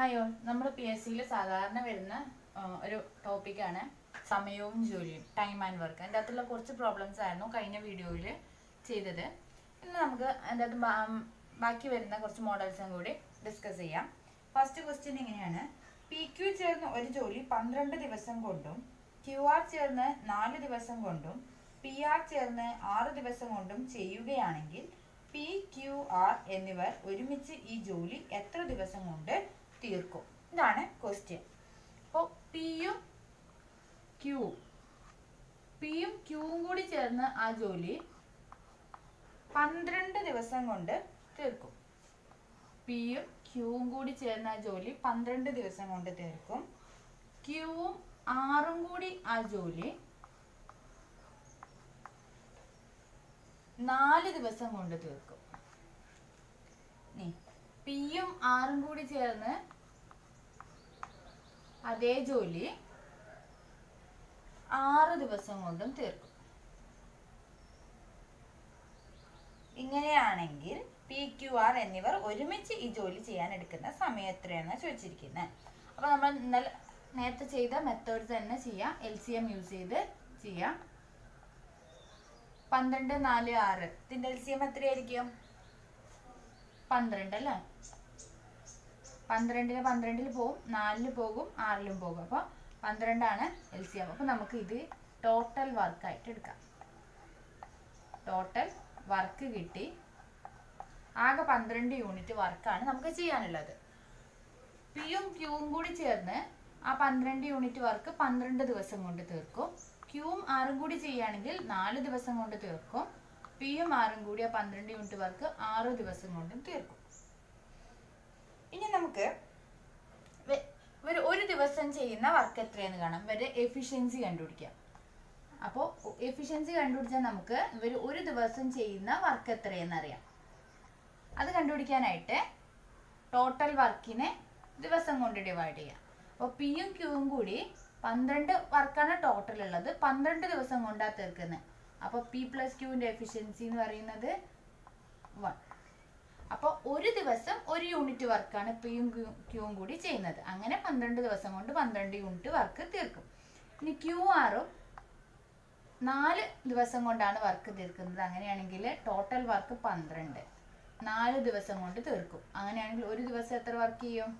Hi all നമ്മുടെ P S സിയിൽ സാധാരണ വരുന്ന ഒരു ടോപ്പിക്കാണ് സമയവും ജോലിയും ടൈം ആൻഡ് വർക്ക് അതിന്റെ അകത്തുള്ള കുറച്ച് പ്രോബ്ലംസ് ആയിരുന്നു കഴിഞ്ഞ വീഡിയോയിൽ ചെയ്തത്. ഇന്ന് നമുക്ക് അതിന്റെ അകത്ത് ബാക്കി വരുന്ന കുറച്ച് മോഡൽസും കൂടി ഡിസ്കസ് ചെയ്യാം. ഫസ്റ്റ് ക്വസ്റ്റ്യൻ ഇങ്ങനെയാണ് പി ക്യു ചേർന്ന് ഒരു ജോലി പന്ത്രണ്ട് ദിവസം കൊണ്ടും ക്യു ആർ ചേർന്ന് നാല് ദിവസം കൊണ്ടും പി ആർ ചേർന്ന് ആറ് ദിവസം കൊണ്ടും ചെയ്യുകയാണെങ്കിൽ പി ക്യു ആർ എന്നിവർ ഒരുമിച്ച് ഈ ജോലി എത്ര ദിവസം കൊണ്ട് തീർക്കും. ഇതാണ് ക്വസ്റ്റ്യൻ അപ്പോൾ പിയും ക്യൂവും പിയും ക്യൂവും കൂടി ചേർന്ന് ആ ജോലി പന്ത്രണ്ട് ദിവസം കൊണ്ട് തീർക്കും. പിയും ക്യൂവും കൂടി ചേർന്ന ആ ജോലി പന്ത്രണ്ട് ദിവസം കൊണ്ട് തീർക്കും. ക്യൂവും ആറും കൂടി ആ ജോലി നാല് ദിവസം കൊണ്ട് തീർക്കും. നീ പിയും ആറും കൂടി ചേർന്ന് അതേ ജോലി ആറ് ദിവസം കൊണ്ടും തീർക്കും. ഇങ്ങനെയാണെങ്കിൽ പി ക്യു ആർ എന്നിവർ ഒരുമിച്ച് ഈ ജോലി ചെയ്യാൻ എടുക്കുന്ന സമയം എത്രയാണ് ചോദിച്ചിരിക്കുന്നത് അപ്പോൾ നമ്മൾ ഇന്നലെ നേരത്തെ ചെയ്ത മെത്തേഡ് തന്നെ ചെയ്യാം. എൽ സി എം യൂസ് ചെയ്ത് ചെയ്യാം. പന്ത്രണ്ട് നാല് ആറ്. ഇതിന്റെ എൽ സി എം എത്രയായിരിക്കും? പന്ത്രണ്ട് അല്ലേ പന്ത്രണ്ടിന് പന്ത്രണ്ടിൽ പോകും നാലിൽ പോകും ആറിലും പോകും. അപ്പോൾ പന്ത്രണ്ടാണ് എൽ സി എം അപ്പോൾ നമുക്ക് ഇത് ടോട്ടൽ വർക്കായിട്ട് എടുക്കാം. ടോട്ടൽ വർക്ക് കിട്ടി. ആകെ പന്ത്രണ്ട് യൂണിറ്റ് വർക്കാണ് നമുക്ക് ചെയ്യാനുള്ളത്. പിയും ക്യൂവും കൂടി ചേർന്ന് ആ പന്ത്രണ്ട് യൂണിറ്റ് വർക്ക് പന്ത്രണ്ട് ദിവസം കൊണ്ട് തീർക്കും. ക്യൂവും ആറും കൂടി ചെയ്യുകയാണെങ്കിൽ നാല് ദിവസം കൊണ്ട് തീർക്കും. പിയും ആറും കൂടി ആ പന്ത്രണ്ട് യൂണിറ്റ് വർക്ക് ആറ് ദിവസം കൊണ്ടും തീർക്കും. ഇനി നമുക്ക് ഇവർ ഒരു ദിവസം ചെയ്യുന്ന വർക്ക് എത്രയെന്ന് കാണാം. ഇവരുടെ എഫിഷ്യൻസി കണ്ടുപിടിക്കാം. അപ്പോൾ എഫിഷ്യൻസി കണ്ടുപിടിച്ചാൽ നമുക്ക് ഇവർ ഒരു ദിവസം ചെയ്യുന്ന വർക്ക് എത്രയെന്ന് അറിയാം. അത് കണ്ടുപിടിക്കാനായിട്ട് ടോട്ടൽ വർക്കിനെ ദിവസം കൊണ്ട് ഡിവൈഡ് ചെയ്യാം. അപ്പോൾ പിയും ക്യൂവും കൂടി പന്ത്രണ്ട് വർക്കാണ് ടോട്ടൽ ഉള്ളത്. പന്ത്രണ്ട് ദിവസം കൊണ്ടാണ് തീർക്കുന്നത് അപ്പോൾ പി പ്ലസ് ക്യൂവിന്റെ എഫിഷ്യൻസി എന്ന് പറയുന്നത് വൺ അപ്പോൾ ഒരു ദിവസം ഒരു യൂണിറ്റ് വർക്കാണ് പിയും ക്യൂവും കൂടി ചെയ്യുന്നത്. അങ്ങനെ പന്ത്രണ്ട് ദിവസം കൊണ്ട് പന്ത്രണ്ട് യൂണിറ്റ് വർക്ക് തീർക്കും. ഇനി ക്യൂ ആറും നാല് ദിവസം കൊണ്ടാണ് വർക്ക് തീർക്കുന്നത്. അങ്ങനെയാണെങ്കിൽ ടോട്ടൽ വർക്ക് പന്ത്രണ്ട്. നാല് ദിവസം കൊണ്ട് തീർക്കും. അങ്ങനെയാണെങ്കിൽ ഒരു ദിവസം എത്ര വർക്ക് ചെയ്യും?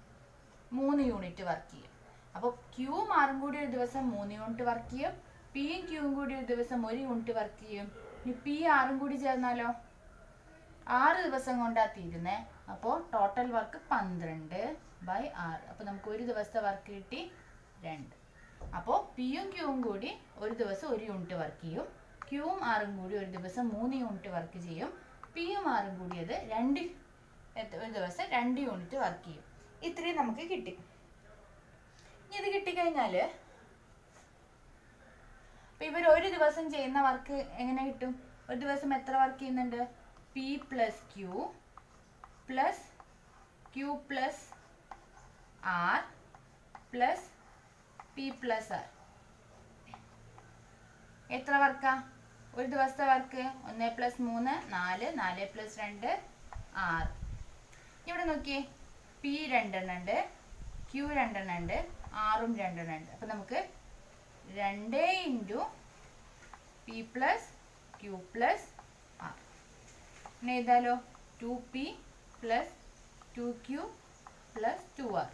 മൂന്ന് യൂണിറ്റ് വർക്ക് ചെയ്യും. അപ്പോൾ ക്യൂ മാറും കൂടി ഒരു ദിവസം മൂന്ന് യൂണിറ്റ് വർക്ക് ചെയ്യും. പിയും ക്യൂവും കൂടി ഒരു ദിവസം ഒരു യൂണിറ്റ് വർക്ക് ചെയ്യും. ഇനി പി ആറും കൂടി ചേർന്നാലോ? ആറ് ദിവസം കൊണ്ടാ തീരുന്നേ. അപ്പോ ടോട്ടൽ വർക്ക് പന്ത്രണ്ട് ബൈ ആറ്. അപ്പോൾ നമുക്ക് ഒരു ദിവസത്തെ വർക്ക് കിട്ടി രണ്ട്. അപ്പോൾ പിയും ക്യൂവും കൂടി ഒരു ദിവസം ഒരു യൂണിറ്റ് വർക്ക് ചെയ്യും. ക്യൂവും ആറും കൂടി ഒരു ദിവസം മൂന്ന് യൂണിറ്റ് വർക്ക് ചെയ്യും. പിയും ആറും കൂടി അത് രണ്ട് ഒരു ദിവസം രണ്ട് യൂണിറ്റ് വർക്ക് ചെയ്യും. ഇത്രയും നമുക്ക് കിട്ടി. ഇനി ഇത് കിട്ടിക്കഴിഞ്ഞാൽ ഇപ്പം ഇവർ ഒരു ദിവസം ചെയ്യുന്ന വർക്ക് എങ്ങനെ കിട്ടും? ഒരു ദിവസം എത്ര വർക്ക് ചെയ്യുന്നുണ്ട്? P plus Q plus Q plus R plus P plus R എത്ര വർക്കാ ഒരു ദിവസത്തെ വർക്ക് ഒന്ന് പ്ലസ് മൂന്ന് നാല് നാല് പ്ലസ് രണ്ട് ആറ്. ഇവിടെ നോക്കിയേ. പി രണ്ടെണ്ണം ഉണ്ട് ക്യു രണ്ടെണ്ണം ഉണ്ട് ആറും രണ്ടെണ്ണം ഉണ്ട്. അപ്പം നമുക്ക് രണ്ട് into P plus Q plus R പിന്നെ എഴുതാലോ two P plus two Q plus two R.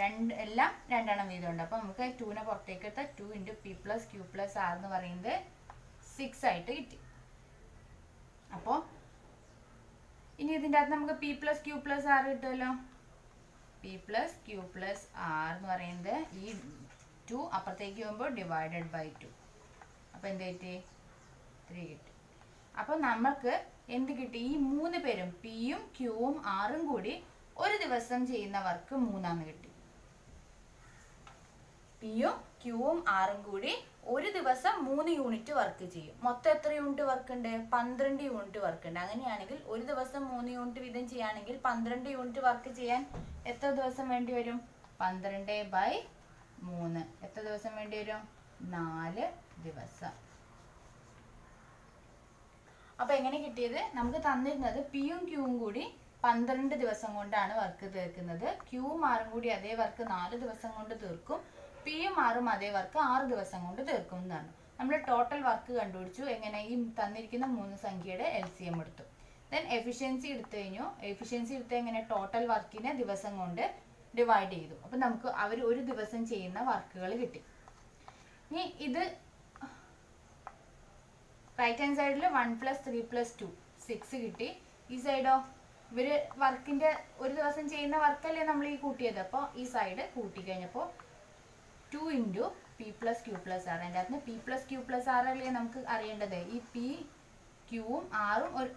രണ്ട് എല്ലാം രണ്ടെണ്ണം വീതമുണ്ട്. അപ്പോൾ നമുക്ക് ടുവിനെ പുറത്തേക്ക് എടുത്താൽ two into P plus Q plus R എന്ന് പറയുന്നത് സിക്സ് ആയിട്ട് കിട്ടി. അപ്പോൾ ഇനി ഇതിന്റെ അകത്ത് നമുക്ക് P plus Q plus R കിട്ടുമല്ലോ? P plus Q plus R എന്ന് പറയുന്നത് ഈ ടു അപ്പുറത്തേക്ക് പോകുമ്പോൾ ഡിവൈഡഡ് ബൈ ടു അപ്പോൾ എന്ത് കിട്ടി? ത്രീ കിട്ടി. അപ്പോൾ നമുക്ക് എന്ത് കിട്ടി? ഈ മൂന്ന് പേരും പിയും ക്യൂവും ആറും കൂടി ഒരു ദിവസം ചെയ്യുന്ന വർക്ക് മൂന്നാന്ന് കിട്ടി. പിയും ക്യൂവും ആറും കൂടി ഒരു ദിവസം മൂന്ന് യൂണിറ്റ് വർക്ക് ചെയ്യും. മൊത്തം എത്ര യൂണിറ്റ് വർക്ക് ഉണ്ട്? പന്ത്രണ്ട് യൂണിറ്റ് വർക്ക് ഉണ്ട്. അങ്ങനെയാണെങ്കിൽ ഒരു ദിവസം മൂന്ന് യൂണിറ്റ് വീതം ചെയ്യുകയാണെങ്കിൽ പന്ത്രണ്ട് യൂണിറ്റ് വർക്ക് ചെയ്യാൻ എത്ര ദിവസം വേണ്ടി വരും? പന്ത്രണ്ട് ബൈ മൂന്ന്. എത്ര ദിവസം വേണ്ടി വരും? നാല് ദിവസം. അപ്പൊ എങ്ങനെ കിട്ടിയത്? നമുക്ക് തന്നിരുന്നത് പിയും ക്യൂവും കൂടി പന്ത്രണ്ട് ദിവസം കൊണ്ടാണ് വർക്ക് തീർക്കുന്നത്. ക്യൂവും ആറും കൂടി അതേ വർക്ക് നാല് ദിവസം കൊണ്ട് തീർക്കും. പിയും ആറും അതേ വർക്ക് ആറ് ദിവസം കൊണ്ട് തീർക്കും എന്നാണ്. നമ്മൾ ടോട്ടൽ വർക്ക് കണ്ടുപിടിച്ചു. എങ്ങനെ? ഈ തന്നിരിക്കുന്ന മൂന്ന് സംഖ്യയുടെ എൽ സി എം എടുത്തു. ദെൻ എഫിഷ്യൻസി എടുത്തു കഴിഞ്ഞു. എഫിഷ്യൻസി എടുത്ത് എങ്ങനെ? ടോട്ടൽ വർക്കിനെ ദിവസം കൊണ്ട് ഡിവൈഡ് ചെയ്തു. അപ്പം നമുക്ക് അവർ ഒരു ദിവസം ചെയ്യുന്ന വർക്കുകൾ കിട്ടി. ഇനി ഇത് റൈറ്റ് ഹാൻഡ് സൈഡിൽ one plus three plus two six കിട്ടി. ഈ സൈഡോ ഇവർ വർക്കിന്റെ ഒരു ദിവസം ചെയ്യുന്ന വർക്കല്ലേ നമ്മൾ ഈ കൂട്ടിയത്? അപ്പോൾ ഈ സൈഡ് കൂട്ടി കഴിഞ്ഞപ്പോൾ two into P plus Q plus R അതിന്റെ അകത്ത് P plus Q plus R അല്ലേ നമുക്ക് അറിയേണ്ടത്? ഈ പി ക്യൂവും ആറും ഒരു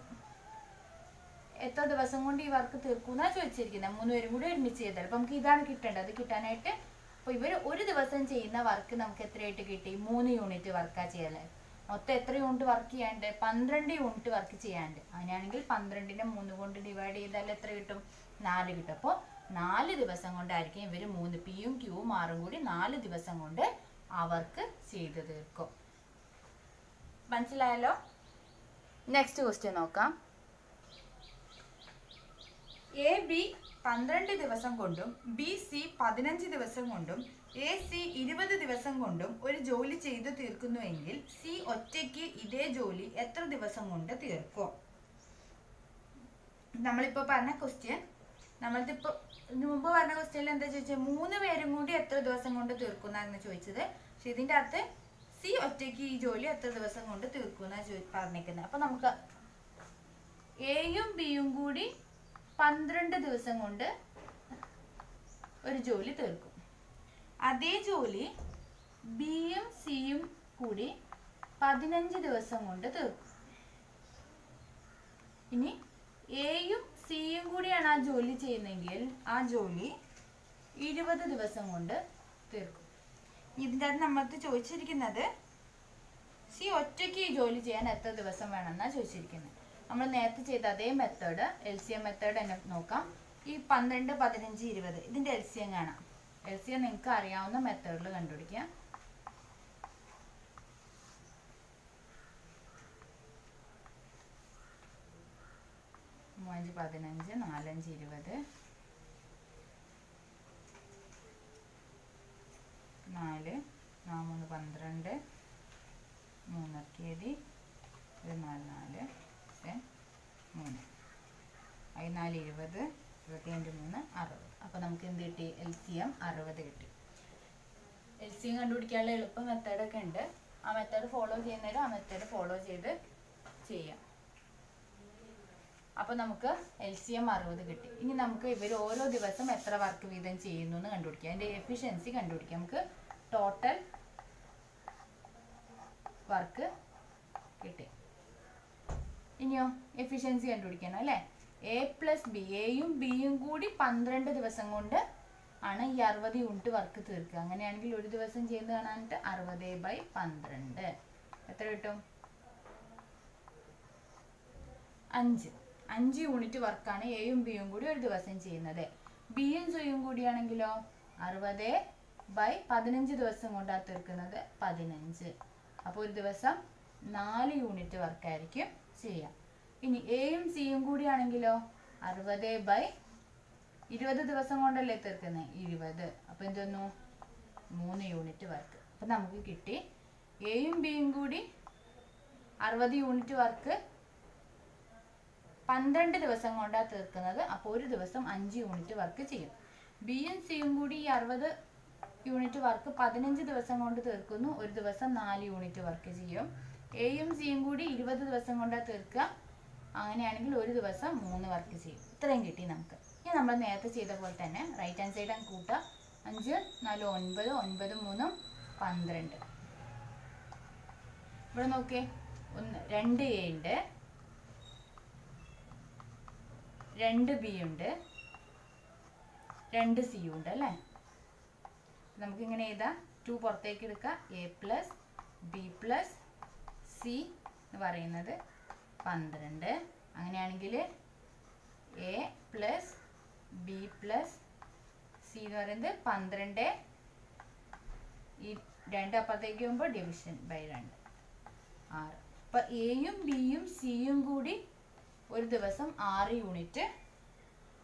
എത്ര ദിവസം കൊണ്ട് ഈ വർക്ക് തീർക്കുമെന്നാണ് ചോദിച്ചിരിക്കുന്നത് മൂന്നുപേരും കൂടി ഒരുമിച്ച് ചെയ്താൽ. അപ്പം നമുക്ക് ഇതാണ് കിട്ടേണ്ടത്. അത് കിട്ടാനായിട്ട് അപ്പോൾ ഇവർ ഒരു ദിവസം ചെയ്യുന്ന വർക്ക് നമുക്ക് എത്രയായിട്ട് കിട്ടി? മൂന്ന് യൂണിറ്റ് വർക്കാ ചെയ്യാല്ലേ മൊത്തം എത്ര യൂണിറ്റ് വർക്ക് ചെയ്യാണ്ട്? പന്ത്രണ്ട് യൂണിറ്റ് വർക്ക് ചെയ്യാണ്ട്. അങ്ങനെയാണെങ്കിൽ പന്ത്രണ്ടിനെ മൂന്ന് കൊണ്ട് ഡിവൈഡ് ചെയ്താൽ എത്ര കിട്ടും? നാല് കിട്ടും. അപ്പോൾ നാല് ദിവസം കൊണ്ടായിരിക്കും ഇവർ മൂന്ന് പിയും ക്യൂവും ആറും കൂടി നാല് ദിവസം കൊണ്ട് ആ വർക്ക് ചെയ്ത് തീർക്കും. മനസ്സിലായല്ലോ? നെക്സ്റ്റ് ക്വസ്റ്റ്യൻ നോക്കാം. എ ബി പന്ത്രണ്ട് ദിവസം കൊണ്ടും ബി സി പതിനഞ്ച് ദിവസം കൊണ്ടും എ സി ഇരുപത് ദിവസം കൊണ്ടും ഒരു ജോലി ചെയ്തു തീർക്കുന്നുവെങ്കിൽ സി ഒറ്റയ്ക്ക് ഇതേ ജോലി എത്ര ദിവസം കൊണ്ട് തീർക്കും? നമ്മളിപ്പോ പറഞ്ഞ ക്വസ്റ്റ്യൻ നമ്മളിപ്പോൾ മുമ്പ് പറഞ്ഞ ക്വസ്റ്റ്യനിൽ എന്താ ചോദിച്ചാൽ മൂന്ന് പേരും കൂടി എത്ര ദിവസം കൊണ്ട് തീർക്കുന്നതെന്ന് ചോദിച്ചത്. പക്ഷെ ഇതിന്റെ അകത്ത് സി ഒറ്റയ്ക്ക് ഈ ജോലി എത്ര ദിവസം കൊണ്ട് തീർക്കുന്ന ചോദി പറഞ്ഞിരിക്കുന്നത് അപ്പൊ നമുക്ക് എയും ബിയും കൂടി പന്ത്രണ്ട് ദിവസം കൊണ്ട് ഒരു ജോലി തീർക്കും. അതേ ജോലി ബിയും സിയും കൂടി പതിനഞ്ച് ദിവസം കൊണ്ട് തീർക്കും. ഇനി എയും സിയും കൂടിയാണ് ആ ജോലി ചെയ്യുന്നതെങ്കിൽ ആ ജോലി ഇരുപത് ദിവസം കൊണ്ട് തീർക്കും. ഇതിന്റെ അത് നമ്മൾ ചോദിച്ചിരിക്കുന്നത് സി ഒറ്റയ്ക്ക് ഈ ജോലി ചെയ്യാൻ എത്ര ദിവസം വേണമെന്നാണ് ചോദിച്ചിരിക്കുന്നത്. നമ്മൾ നേരത്തെ ചെയ്ത അതേ method L C M method തന്നെ നോക്കാം. ഈ പന്ത്രണ്ട് പതിനഞ്ച് ഇരുപത് ഇതിന്റെ എൽ സി എം കാണാം. എൽ സി എം നിങ്ങൾക്ക് അറിയാവുന്ന മെത്തേഡിൽ കണ്ടുപിടിക്കാം മൂവഞ്ച് പതിനഞ്ച് നാലഞ്ച് ഇരുപത് നാല് നാമൂന്ന് പന്ത്രണ്ട് മൂന്നക്കേതി ഒരു നാല് നാല് മൂന്ന്. പതിനാല് ഇരുപത് ഇരുപത്തിയഞ്ച് മൂന്ന് അറുപത്. അപ്പോൾ നമുക്ക് എന്ത് കിട്ടി? എൽ സി എം അറുപത് കിട്ടി. എൽ സി എം കണ്ടുപിടിക്കാനുള്ള എളുപ്പ മെത്തേഡൊക്കെ ഉണ്ട്. ആ മെത്തേഡ് ഫോളോ ചെയ്യുന്നവരും ആ മെത്തേഡ് ഫോളോ ചെയ്ത് ചെയ്യാം. അപ്പോൾ നമുക്ക് എൽ സി എം അറുപത് കിട്ടി. ഇനി നമുക്ക് ഇവർ ഓരോ ദിവസം എത്ര വർക്ക് വീതം ചെയ്യുന്നു എന്ന് കണ്ടുപിടിക്കാം. അതിന്റെ എഫിഷ്യൻസി കണ്ടുപിടിക്കാം. നമുക്ക് ടോട്ടൽ വർക്ക് കിട്ടി. ഇനിയോ എഫിഷ്യൻസി കണ്ടുപിടിക്കണം അല്ലേ? എ പ്ലസ് ബി എയും ബിയും കൂടി പന്ത്രണ്ട് ദിവസം കൊണ്ട് ആണ് ഈ അറുപത് യൂണിറ്റ് വർക്ക് തീർക്കുക. അങ്ങനെയാണെങ്കിൽ ഒരു ദിവസം ചെയ്യുന്നത് കാണാനിട്ട് അറുപത് ബൈ പന്ത്രണ്ട്. എത്ര കിട്ടും? അഞ്ച്. അഞ്ച് യൂണിറ്റ് വർക്കാണ് എയും ബിയും കൂടി ഒരു ദിവസം ചെയ്യുന്നത്. ബിയും സിയും കൂടിയാണെങ്കിലോ അറുപത് ബൈ പതിനഞ്ച് ദിവസം കൊണ്ടാണ് തീർക്കുന്നത് പതിനഞ്ച്. അപ്പോൾ ഒരു ദിവസം നാല് യൂണിറ്റ് വർക്കായിരിക്കും ചെയ്യാം. ഇനി എയും സിയും കൂടിയാണെങ്കിലോ? അറുപത് ബൈ ഇരുപത് ദിവസം കൊണ്ടല്ലേ തീർക്കുന്നത് ഇരുപത്. അപ്പോൾ എന്തൊന്നു മൂന്ന് യൂണിറ്റ് വർക്ക് അപ്പം നമുക്ക് കിട്ടി എയും ബിയും കൂടി അറുപത് യൂണിറ്റ് വർക്ക് പന്ത്രണ്ട് ദിവസം കൊണ്ടാണ് തീർക്കുന്നത്. അപ്പോൾ ഒരു ദിവസം അഞ്ച് യൂണിറ്റ് വർക്ക് ചെയ്യും. ബിയും സിയും കൂടി ഈ അറുപത് യൂണിറ്റ് വർക്ക് പതിനഞ്ച് ദിവസം കൊണ്ട് തീർക്കുന്നു. ഒരു ദിവസം നാല് യൂണിറ്റ് വർക്ക് ചെയ്യും. എയും സിയും കൂടി ഇരുപത് ദിവസം കൊണ്ട് തീർക്കുക. അങ്ങനെയാണെങ്കിൽ ഒരു ദിവസം മൂന്ന് വർക്ക് ചെയ്യും. ഇത്രയും കിട്ടി നമുക്ക്. ഇനി നമ്മൾ നേരത്തെ ചെയ്ത പോലെ തന്നെ റൈറ്റ് ഹാൻഡ് സൈഡ് അങ്ങ് കൂട്ടുക. അഞ്ച് നാല് ഒൻപത് ഒൻപത് മൂന്നും പന്ത്രണ്ട്. ഇവിടെ നോക്കേ ഒന്ന് രണ്ട് എ ഉണ്ട്. രണ്ട് ബി ഉണ്ട്. രണ്ട് സി ഉണ്ട് അല്ലേ? നമുക്കിങ്ങനെ എഴുതാം. ടു പുറത്തേക്ക് എടുക്കുക. A plus B plus C എന്ന് പറയുന്നത് പന്ത്രണ്ട്. അങ്ങനെയാണെങ്കിൽ A plus B plus C എന്ന് പറയുന്നത് പന്ത്രണ്ട്. ഈ രണ്ട് അപ്പുറത്തേക്ക് പോകുമ്പോൾ ഡിവിഷൻ ബൈ രണ്ട്. ആറ്. അപ്പം എയും ബിയും സിയും കൂടി ഒരു ദിവസം ആറ് യൂണിറ്റ്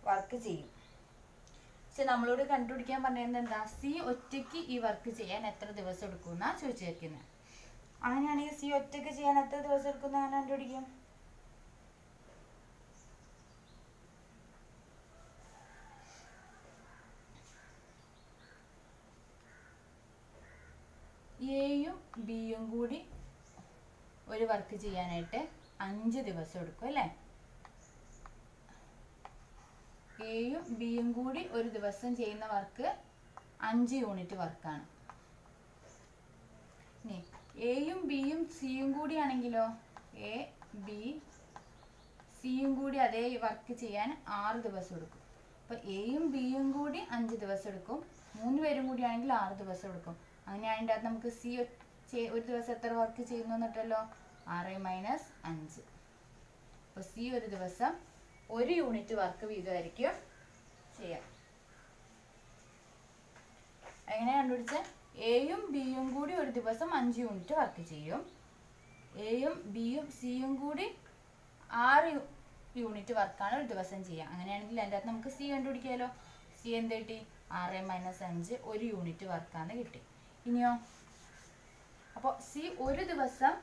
വർക്ക് ചെയ്യും. പക്ഷെ നമ്മളോട് കണ്ടുപിടിക്കാൻ പറഞ്ഞത് എന്താ? സി ഒറ്റയ്ക്ക് ഈ വർക്ക് ചെയ്യാൻ എത്ര ദിവസം എടുക്കുമെന്നാണ് ചോദിച്ചിരിക്കുന്നത് അങ്ങനെയാണെങ്കിൽ സി ഒറ്റയ്ക്ക് ചെയ്യാൻ എത്ര ദിവസം എടുക്കുന്ന അങ്ങനെ കണ്ടുപിടിക്കും. എയും ബിയും കൂടി ഒരു വർക്ക് ചെയ്യാനായിട്ട് അഞ്ച് ദിവസം എടുക്കും അല്ലേ? എയും ബിയും കൂടി ഒരു ദിവസം ചെയ്യുന്ന വർക്ക് അഞ്ച് യൂണിറ്റ് വർക്കാണ് ഇനി എയും ബിയും സിയും കൂടി ആണെങ്കിലോ? എ ബി സിയും കൂടി അതേ വർക്ക് ചെയ്യാൻ ആറ് ദിവസം എടുക്കും. അപ്പോൾ എയും ബിയും കൂടി അഞ്ച് ദിവസം എടുക്കും. മൂന്ന് പേരും കൂടി ആണെങ്കിൽ ആറ് ദിവസം എടുക്കും. അങ്ങനെയാണെങ്കിൽ അത് നമുക്ക് സി ഒരു ദിവസം എത്ര വർക്ക് ചെയ്യുന്നു എന്നിട്ടല്ലോ? ആറ് മൈനസ് അഞ്ച്. അപ്പോൾ സി ഒരു ദിവസം ഒരു യൂണിറ്റ് വർക്ക് വീതമായിരിക്കും ചെയ്യാം. എങ്ങനെയാണ് കണ്ടുപിടിച്ച? എയും ബിയും കൂടി ഒരു ദിവസം അഞ്ച് യൂണിറ്റ് വർക്ക് ചെയ്യും. എയും ബിയും സിയും കൂടി ആറ് യൂണിറ്റ് വർക്കാണ് ഒരു ദിവസം ചെയ്യുക. അങ്ങനെയാണെങ്കിൽ അതിന്റെ അകത്ത് നമുക്ക് സി കണ്ടുപിടിക്കാമല്ലോ സി എന്ത് കിട്ടി? ആറ് മൈനസ് അഞ്ച് ഒരു യൂണിറ്റ് വർക്കാണ് കിട്ടി. ഇനിയോ? അപ്പോൾ സി ഒരു ദിവസം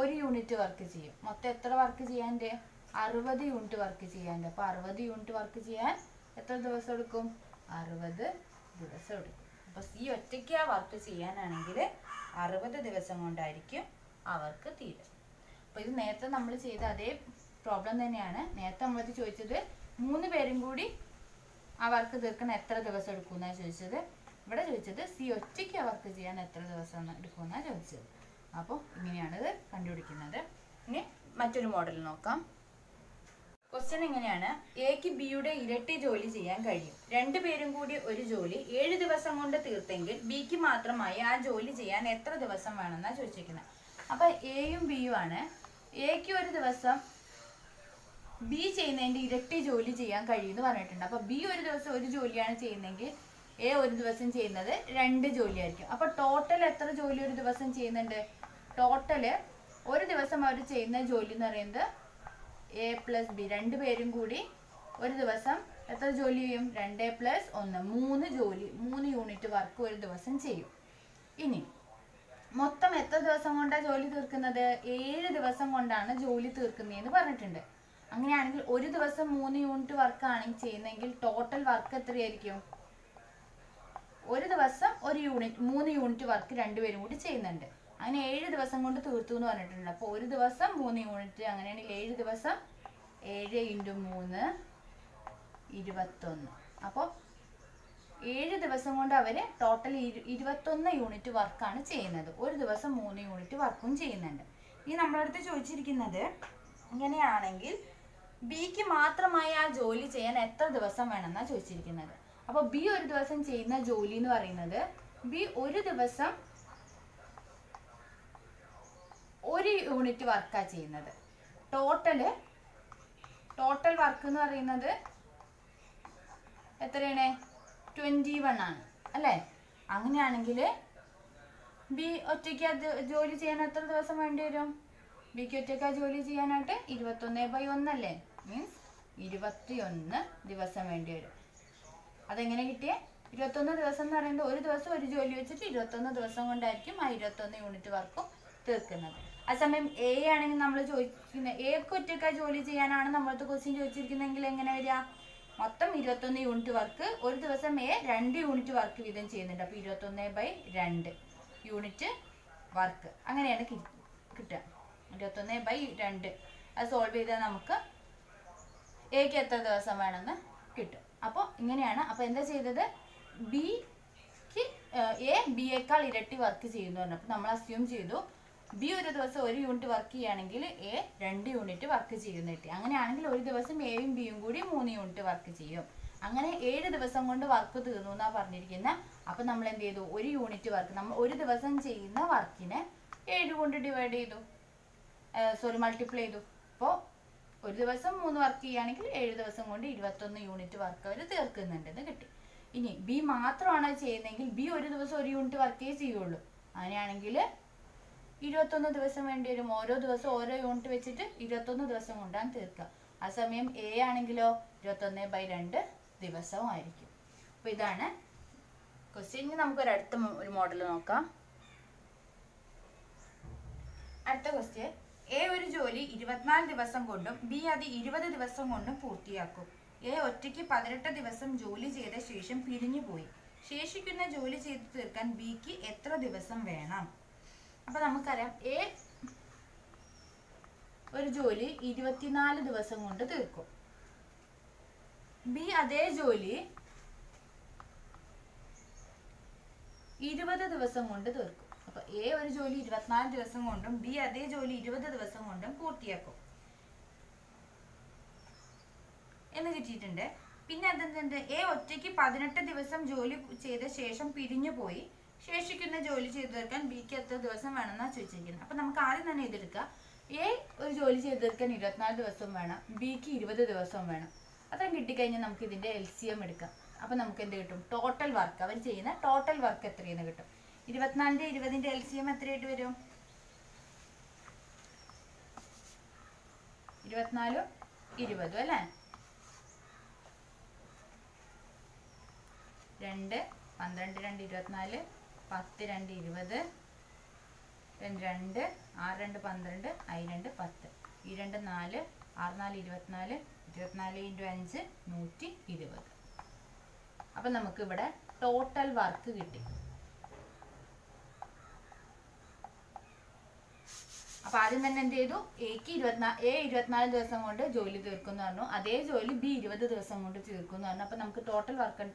ഒരു യൂണിറ്റ് വർക്ക് ചെയ്യും. മൊത്തം എത്ര വർക്ക് ചെയ്യാന്റെ അറുപത് യൂണിറ്റ് വർക്ക് ചെയ്യാന്റെ അപ്പോൾ അറുപത് യൂണിറ്റ് വർക്ക് ചെയ്യാൻ എത്ര ദിവസം എടുക്കും? അറുപത് ദിവസം എടുക്കും. അപ്പോൾ സി ഒറ്റയ്ക്ക് ആ വർക്ക് ചെയ്യാനാണെങ്കിൽ അറുപത് ദിവസം കൊണ്ടായിരിക്കും ആ വർക്ക് തീരുക അപ്പോൾ ഇത് നേരത്തെ നമ്മൾ ചെയ്ത അതേ പ്രോബ്ലം തന്നെയാണ്. നേരത്തെ നമ്മളത് ചോദിച്ചത് മൂന്ന് പേരും കൂടി ആ വർക്ക് തീർക്കാൻ എത്ര ദിവസം എടുക്കുമെന്നാണ് ചോദിച്ചത്. ഇവിടെ ചോദിച്ചത് സി ഒറ്റയ്ക്ക് ആ വർക്ക് ചെയ്യാൻ എത്ര ദിവസം എടുക്കുമെന്നാണ് ചോദിച്ചത്. അപ്പോൾ ഇങ്ങനെയാണിത് കണ്ടുപിടിക്കുന്നത്. ഇനി മറ്റൊരു മോഡൽ നോക്കാം. ക്വസ്റ്റ്യൻ എങ്ങനെയാണ്? എക്ക് ബിയുടെ ഇരട്ടി ജോലി ചെയ്യാൻ കഴിയും. രണ്ടുപേരും കൂടി ഒരു ജോലി ഏഴ് ദിവസം കൊണ്ട് തീർത്തെങ്കിൽ ബിക്ക് മാത്രമായി ആ ജോലി ചെയ്യാൻ എത്ര ദിവസം വേണമെന്നാണ് ചോദിച്ചിരിക്കുന്നത് അപ്പൊ എയും ബിയും ആണ്. എക്ക് ഒരു ദിവസം ബി ചെയ്യുന്നതിന്റെ ഇരട്ടി ജോലി ചെയ്യാൻ കഴിയുമെന്ന് പറഞ്ഞിട്ടുണ്ട്. അപ്പൊ ബി ഒരു ദിവസം ഒരു ജോലിയാണ് ചെയ്യുന്നതെങ്കിൽ എ ഒരു ദിവസം ചെയ്യുന്നത് രണ്ട് ജോലിയായിരിക്കും. അപ്പൊ ടോട്ടൽ എത്ര ജോലി ഒരു ദിവസം ചെയ്യുന്നുണ്ട്? ടോട്ടൽ ഒരു ദിവസം അവർ ചെയ്യുന്ന ജോലി എന്ന് പറയുന്നത് എ പ്ലസ് ബി രണ്ടുപേരും കൂടി ഒരു ദിവസം എത്ര ജോലി ചെയ്യും? രണ്ട് പ്ലസ് ഒന്ന്. മൂന്ന് ജോലി മൂന്ന് യൂണിറ്റ് വർക്ക് ഒരു ദിവസം ചെയ്യും. ഇനി മൊത്തം എത്ര ദിവസം കൊണ്ടാണ് ജോലി തീർക്കുന്നത്? ഏഴ് ദിവസം കൊണ്ടാണ് ജോലി തീർക്കുന്നതെന്ന് പറഞ്ഞിട്ടുണ്ട്. അങ്ങനെയാണെങ്കിൽ ഒരു ദിവസം മൂന്ന് യൂണിറ്റ് വർക്ക് ആണെങ്കിൽ ചെയ്യുന്നെങ്കിൽ ടോട്ടൽ വർക്ക് എത്രയായിരിക്കും? ഒരു ദിവസം ഒരു യൂണിറ്റ് മൂന്ന് യൂണിറ്റ് വർക്ക് രണ്ടുപേരും കൂടി ചെയ്യുന്നുണ്ട്. അങ്ങനെ ഏഴ് ദിവസം കൊണ്ട് തീർത്തു എന്ന് പറഞ്ഞിട്ടുണ്ട്. അപ്പോൾ ഒരു ദിവസം മൂന്ന് യൂണിറ്റ് അങ്ങനെയാണെങ്കിൽ ഏഴ് ദിവസം ഏഴ് ഇന്റു മൂന്ന് ഇരുപത്തൊന്ന്. അപ്പോൾ ഏഴ് ദിവസം കൊണ്ട് അവർ ടോട്ടൽ ഇരുപത്തൊന്ന് യൂണിറ്റ് വർക്കാണ് ചെയ്യുന്നത്. ഒരു ദിവസം മൂന്ന് യൂണിറ്റ് വർക്കും ചെയ്യുന്നുണ്ട്. ഇനി നമ്മളടുത്ത് ചോദിച്ചിരിക്കുന്നത് ഇങ്ങനെയാണെങ്കിൽ ബിക്ക് മാത്രമായി ആ ജോലി ചെയ്യാൻ എത്ര ദിവസം വേണമെന്നാണ് ചോദിച്ചിരിക്കുന്നത്. അപ്പോൾ ബി ഒരു ദിവസം ചെയ്യുന്ന ജോലി എന്ന് പറയുന്നത് ബി ഒരു ദിവസം ഒരു യൂണിറ്റ് വർക്കാണ് ചെയ്യുന്നത്. ടോട്ടൽ ടോട്ടൽ വർക്ക് എന്ന് പറയുന്നത് എത്രയാണ്? ട്വന്റി വൺ ആണ്. അല്ലേ? അങ്ങനെയാണെങ്കിൽ ബി ഒറ്റയ്ക്ക് അത് ജോലി ചെയ്യാൻ എത്ര ദിവസം വേണ്ടി വരും? ബിക്ക് ഒറ്റയ്ക്ക് ജോലി ചെയ്യാനായിട്ട് ഇരുപത്തൊന്ന് ബൈ ഒന്നല്ലേ മീൻസ് ഇരുപത്തിയൊന്ന് ദിവസം വേണ്ടി വരും. അതെങ്ങനെ കിട്ടിയേ? ഇരുപത്തൊന്ന് ദിവസം എന്ന് പറയുന്നത് ഒരു ദിവസം ഒരു ജോലി വെച്ചിട്ട് ഇരുപത്തൊന്ന് ദിവസം കൊണ്ടായിരിക്കും ആ ഇരുപത്തൊന്ന് യൂണിറ്റ് വർക്കും തീർക്കുന്നത്. അതേസമയം എ ആണെങ്കിൽ നമ്മൾ ചോദിക്കുന്ന എക്ക് ഒറ്റയ്ക്ക് ആ ജോലി ചെയ്യാനാണ് നമ്മളത്തെ ക്വസ്റ്റ്യൻ ചോദിച്ചിരിക്കുന്നതെങ്കിൽ എങ്ങനെ വരിക? മൊത്തം ഇരുപത്തൊന്ന് യൂണിറ്റ് വർക്ക് ഒരു ദിവസം എ രണ്ട് യൂണിറ്റ് വർക്ക് വീതം ചെയ്യുന്നുണ്ട്. അപ്പോൾ ഇരുപത്തൊന്ന് ബൈ രണ്ട് യൂണിറ്റ് വർക്ക് അങ്ങനെയാണ് കിട്ടുക. ഇരുപത്തൊന്ന് ബൈ രണ്ട്. അത് സോൾവ് ചെയ്താൽ നമുക്ക് എക്ക് എത്ര ദിവസം വേണമെന്ന് കിട്ടും. അപ്പോൾ ഇങ്ങനെയാണ്. അപ്പോൾ എന്താ ചെയ്തത്? ബിക്ക് എ ബി ബിയേക്കാൾ ഇരട്ടി വർക്ക് ചെയ്യുന്നു പറഞ്ഞു. അപ്പോൾ നമ്മൾ അസ്യൂം ചെയ്തു ബി ഒരു ദിവസം ഒരു യൂണിറ്റ് വർക്ക് ചെയ്യുകയാണെങ്കിൽ എ രണ്ട് യൂണിറ്റ് വർക്ക് ചെയ്യുന്ന കിട്ടി. അങ്ങനെയാണെങ്കിൽ ഒരു ദിവസം എയും ബിയും കൂടി മൂന്ന് യൂണിറ്റ് വർക്ക് ചെയ്യും. അങ്ങനെ ഏഴ് ദിവസം കൊണ്ട് വർക്ക് തീർന്നു എന്നാണ് പറഞ്ഞിരിക്കുന്നത് അപ്പം നമ്മൾ എന്ത് ചെയ്തു? ഒരു യൂണിറ്റ് വർക്ക് നമ്മൾ ഒരു ദിവസം ചെയ്യുന്ന വർക്കിനെ ഏഴ് കൊണ്ട് ഡിവൈഡ് ചെയ്തു. സോറി മൾട്ടിപ്ലൈ ചെയ്തു. അപ്പോൾ ഒരു ദിവസം മൂന്ന് വർക്ക് ചെയ്യുകയാണെങ്കിൽ ഏഴ് ദിവസം കൊണ്ട് ഇരുപത്തൊന്ന് യൂണിറ്റ് വർക്ക് അവർ തീർക്കുന്നുണ്ടെന്ന് കിട്ടി. ഇനി ബി മാത്രമാണ് ചെയ്യുന്നതെങ്കിൽ ബി ഒരു ദിവസം ഒരു യൂണിറ്റ് വർക്കേ ചെയ്യുള്ളൂ. അങ്ങനെയാണെങ്കിൽ ഇരുപത്തൊന്ന് ദിവസം വേണ്ടി വരും ഓരോ ദിവസം ഓരോ യൂണിറ്റ് വെച്ചിട്ട് ഇരുപത്തൊന്ന് ദിവസം കൊണ്ടാണ് തീർക്കുക. ആ സമയം എ ആണെങ്കിലോ ഇരുപത്തൊന്ന് ബൈ രണ്ട് ദിവസവും ആയിരിക്കും. അപ്പോൾ ഇതാണ് ക്വസ്റ്റ്യൻ നമുക്ക് നമുക്കൊരു അടുത്ത ഒരു മോഡൽ നോക്കാം. അടുത്ത ക്വസ്റ്റ്യൻ എ ഒരു ജോലി ഇരുപത്തിനാല് ദിവസം കൊണ്ടും ബി അത് ഇരുപത് ദിവസം കൊണ്ടും പൂർത്തിയാക്കും. എ ഒറ്റയ്ക്ക് പതിനെട്ട് ദിവസം ജോലി ചെയ്ത ശേഷം പിരിഞ്ഞു പോയി ശേഷിക്കുന്ന ജോലി ചെയ്തു തീർക്കാൻ ബിക്ക് എത്ര ദിവസം വേണം? അപ്പൊ നമുക്കറിയാം എ ഒരു ജോലി ഇരുപത്തിനാല് ദിവസം കൊണ്ട് തീർക്കും. ബി അതേ ജോലി ഇരുപത് ദിവസം കൊണ്ട് തീർക്കും. അപ്പൊ എ ഒരു ജോലി ഇരുപത്തിനാല് ദിവസം കൊണ്ടും ബി അതേ ജോലി ഇരുപത് ദിവസം കൊണ്ടും പൂർത്തിയാക്കും. എന്ന് കിട്ടിയിട്ടുണ്ട്. പിന്നെ അതെന്തുണ്ട്? എ ഒറ്റയ്ക്ക് പതിനെട്ട് ദിവസം ജോലി ചെയ്ത ശേഷം പിരിഞ്ഞു പോയി ശേഷിക്കുന്ന ജോലി ചെയ്തു തീർക്കാൻ ബിക്ക് എത്ര ദിവസം വേണമെന്നാണ് ചോദിച്ചിരിക്കുന്നത്. അപ്പൊ നമുക്ക് ആദ്യം തന്നെ ഇതെടുക്കാം. എ ഒരു ജോലി ചെയ്തു തീർക്കാൻ ഇരുപത്തിനാല് ദിവസം വേണം. ബിക്ക് ഇരുപത് ദിവസം വേണം. അത്രയും കിട്ടിക്കഴിഞ്ഞാൽ നമുക്ക് ഇതിന്റെ എൽ സി എം എടുക്കാം. അപ്പൊ നമുക്ക് എന്ത് കിട്ടും? ടോട്ടൽ വർക്ക് അവൻ ചെയ്യുന്ന ടോട്ടൽ വർക്ക് എത്രയെന്ന് കിട്ടും? ഇരുപത്തിനാലിന്റെ ഇരുപതിന്റെ എൽ സി എം എത്രയായിട്ട് വരും? ഇരുപത്തിനാലും ഇരുപതും അല്ലേ? രണ്ട് പന്ത്രണ്ട് രണ്ട് ഇരുപത്തിനാല് പത്ത് രണ്ട് ഇരുപത് രണ്ട് ആറ് രണ്ട് പന്ത്രണ്ട് ഐ രണ്ട് പത്ത്. ഈ രണ്ട് നാല് ആറ് നാല് ഇരുപത്തിനാല് ഇരുപത്തിനാല് ഇന്റു അഞ്ച് നൂറ്റി ഇരുപത്. അപ്പം നമുക്കിവിടെ ടോട്ടൽ വർക്ക് കിട്ടി. അപ്പൊ ആദ്യം തന്നെ എന്ത് ചെയ്തു? എക്ക് ഇരുപത്തിനാല് എ ഇരുപത്തിനാല് ദിവസം കൊണ്ട് ജോലി തീർക്കും എന്ന് പറഞ്ഞു. അതേ ജോലി ബി ഇരുപത് ദിവസം കൊണ്ട് തീർക്കും എന്ന് പറഞ്ഞു. അപ്പൊ നമുക്ക് ടോട്ടൽ വർക്ക്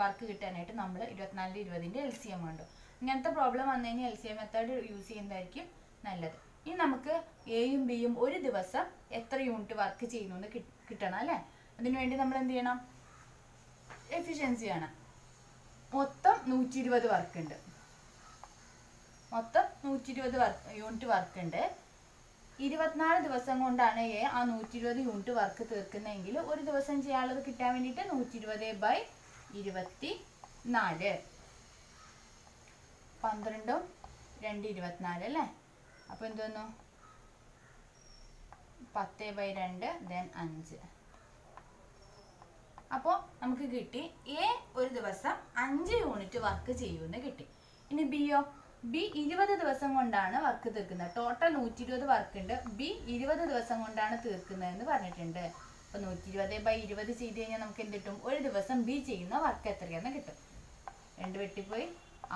വർക്ക് കിട്ടാനായിട്ട് നമ്മൾ ഇരുപത്തിനാലിന്റെ ഇരുപതിന്റെ എൽ സി എം ഉണ്ട് ഇങ്ങനത്തെ പ്രോബ്ലം വന്നു കഴിഞ്ഞാൽ L C M method use ചെയ്യുന്നതായിരിക്കും നല്ലത്. ഇനി നമുക്ക് എയും ബിയും ഒരു ദിവസം എത്ര യൂണിറ്റ് വർക്ക് ചെയ്യുന്നു എന്ന് കിട്ടണം അല്ലേ? അതിനുവേണ്ടി നമ്മൾ എന്ത് ചെയ്യണം? എഫിഷ്യൻസി ആണ്. മൊത്തം നൂറ്റി ഇരുപത് വർക്ക് ഉണ്ട്. മൊത്തം നൂറ്റി ഇരുപത് വർക്ക് യൂണിറ്റ് വർക്ക് ഉണ്ട്. ഇരുപത്തിനാല് ദിവസം കൊണ്ടാണ് എ ആ നൂറ്റി ഇരുപത് യൂണിറ്റ് വർക്ക് തീർക്കുന്നതെങ്കിൽ ഒരു ദിവസം ചെയ്യാനുള്ളത് കിട്ടാൻ വേണ്ടിയിട്ട് നൂറ്റി ഇരുപത് ബൈ ഇരുപത്തി നാല് പന്ത്രണ്ടും രണ്ട് ഇരുപത്തിനാല് അല്ലേ? അപ്പൊ എന്തോന്നു പത്ത് ബൈ രണ്ട് ദെൻ അഞ്ച്. അപ്പോൾ നമുക്ക് കിട്ടി. എ ഒരു ദിവസം അഞ്ച് യൂണിറ്റ് വർക്ക് ചെയ്യുമെന്ന് കിട്ടി. ഇനി ബിയോ ബി ഇരുപത് ദിവസം കൊണ്ടാണ് വർക്ക് തീർക്കുന്നത്. ടോട്ടൽ നൂറ്റി ഇരുപത് വർക്ക് ഉണ്ട്. ബി ഇരുപത് ദിവസം കൊണ്ടാണ് തീർക്കുന്നതെന്ന് പറഞ്ഞിട്ടുണ്ട്. അപ്പൊ നൂറ്റി ഇരുപത് ബൈ ഇരുപത് ചെയ്ത് കഴിഞ്ഞാൽ നമുക്ക് എന്ത് കിട്ടും? ഒരു ദിവസം ബി ചെയ്യുന്ന വർക്ക് എത്രയാന്ന് കിട്ടും? രണ്ട് വെട്ടിപ്പോയി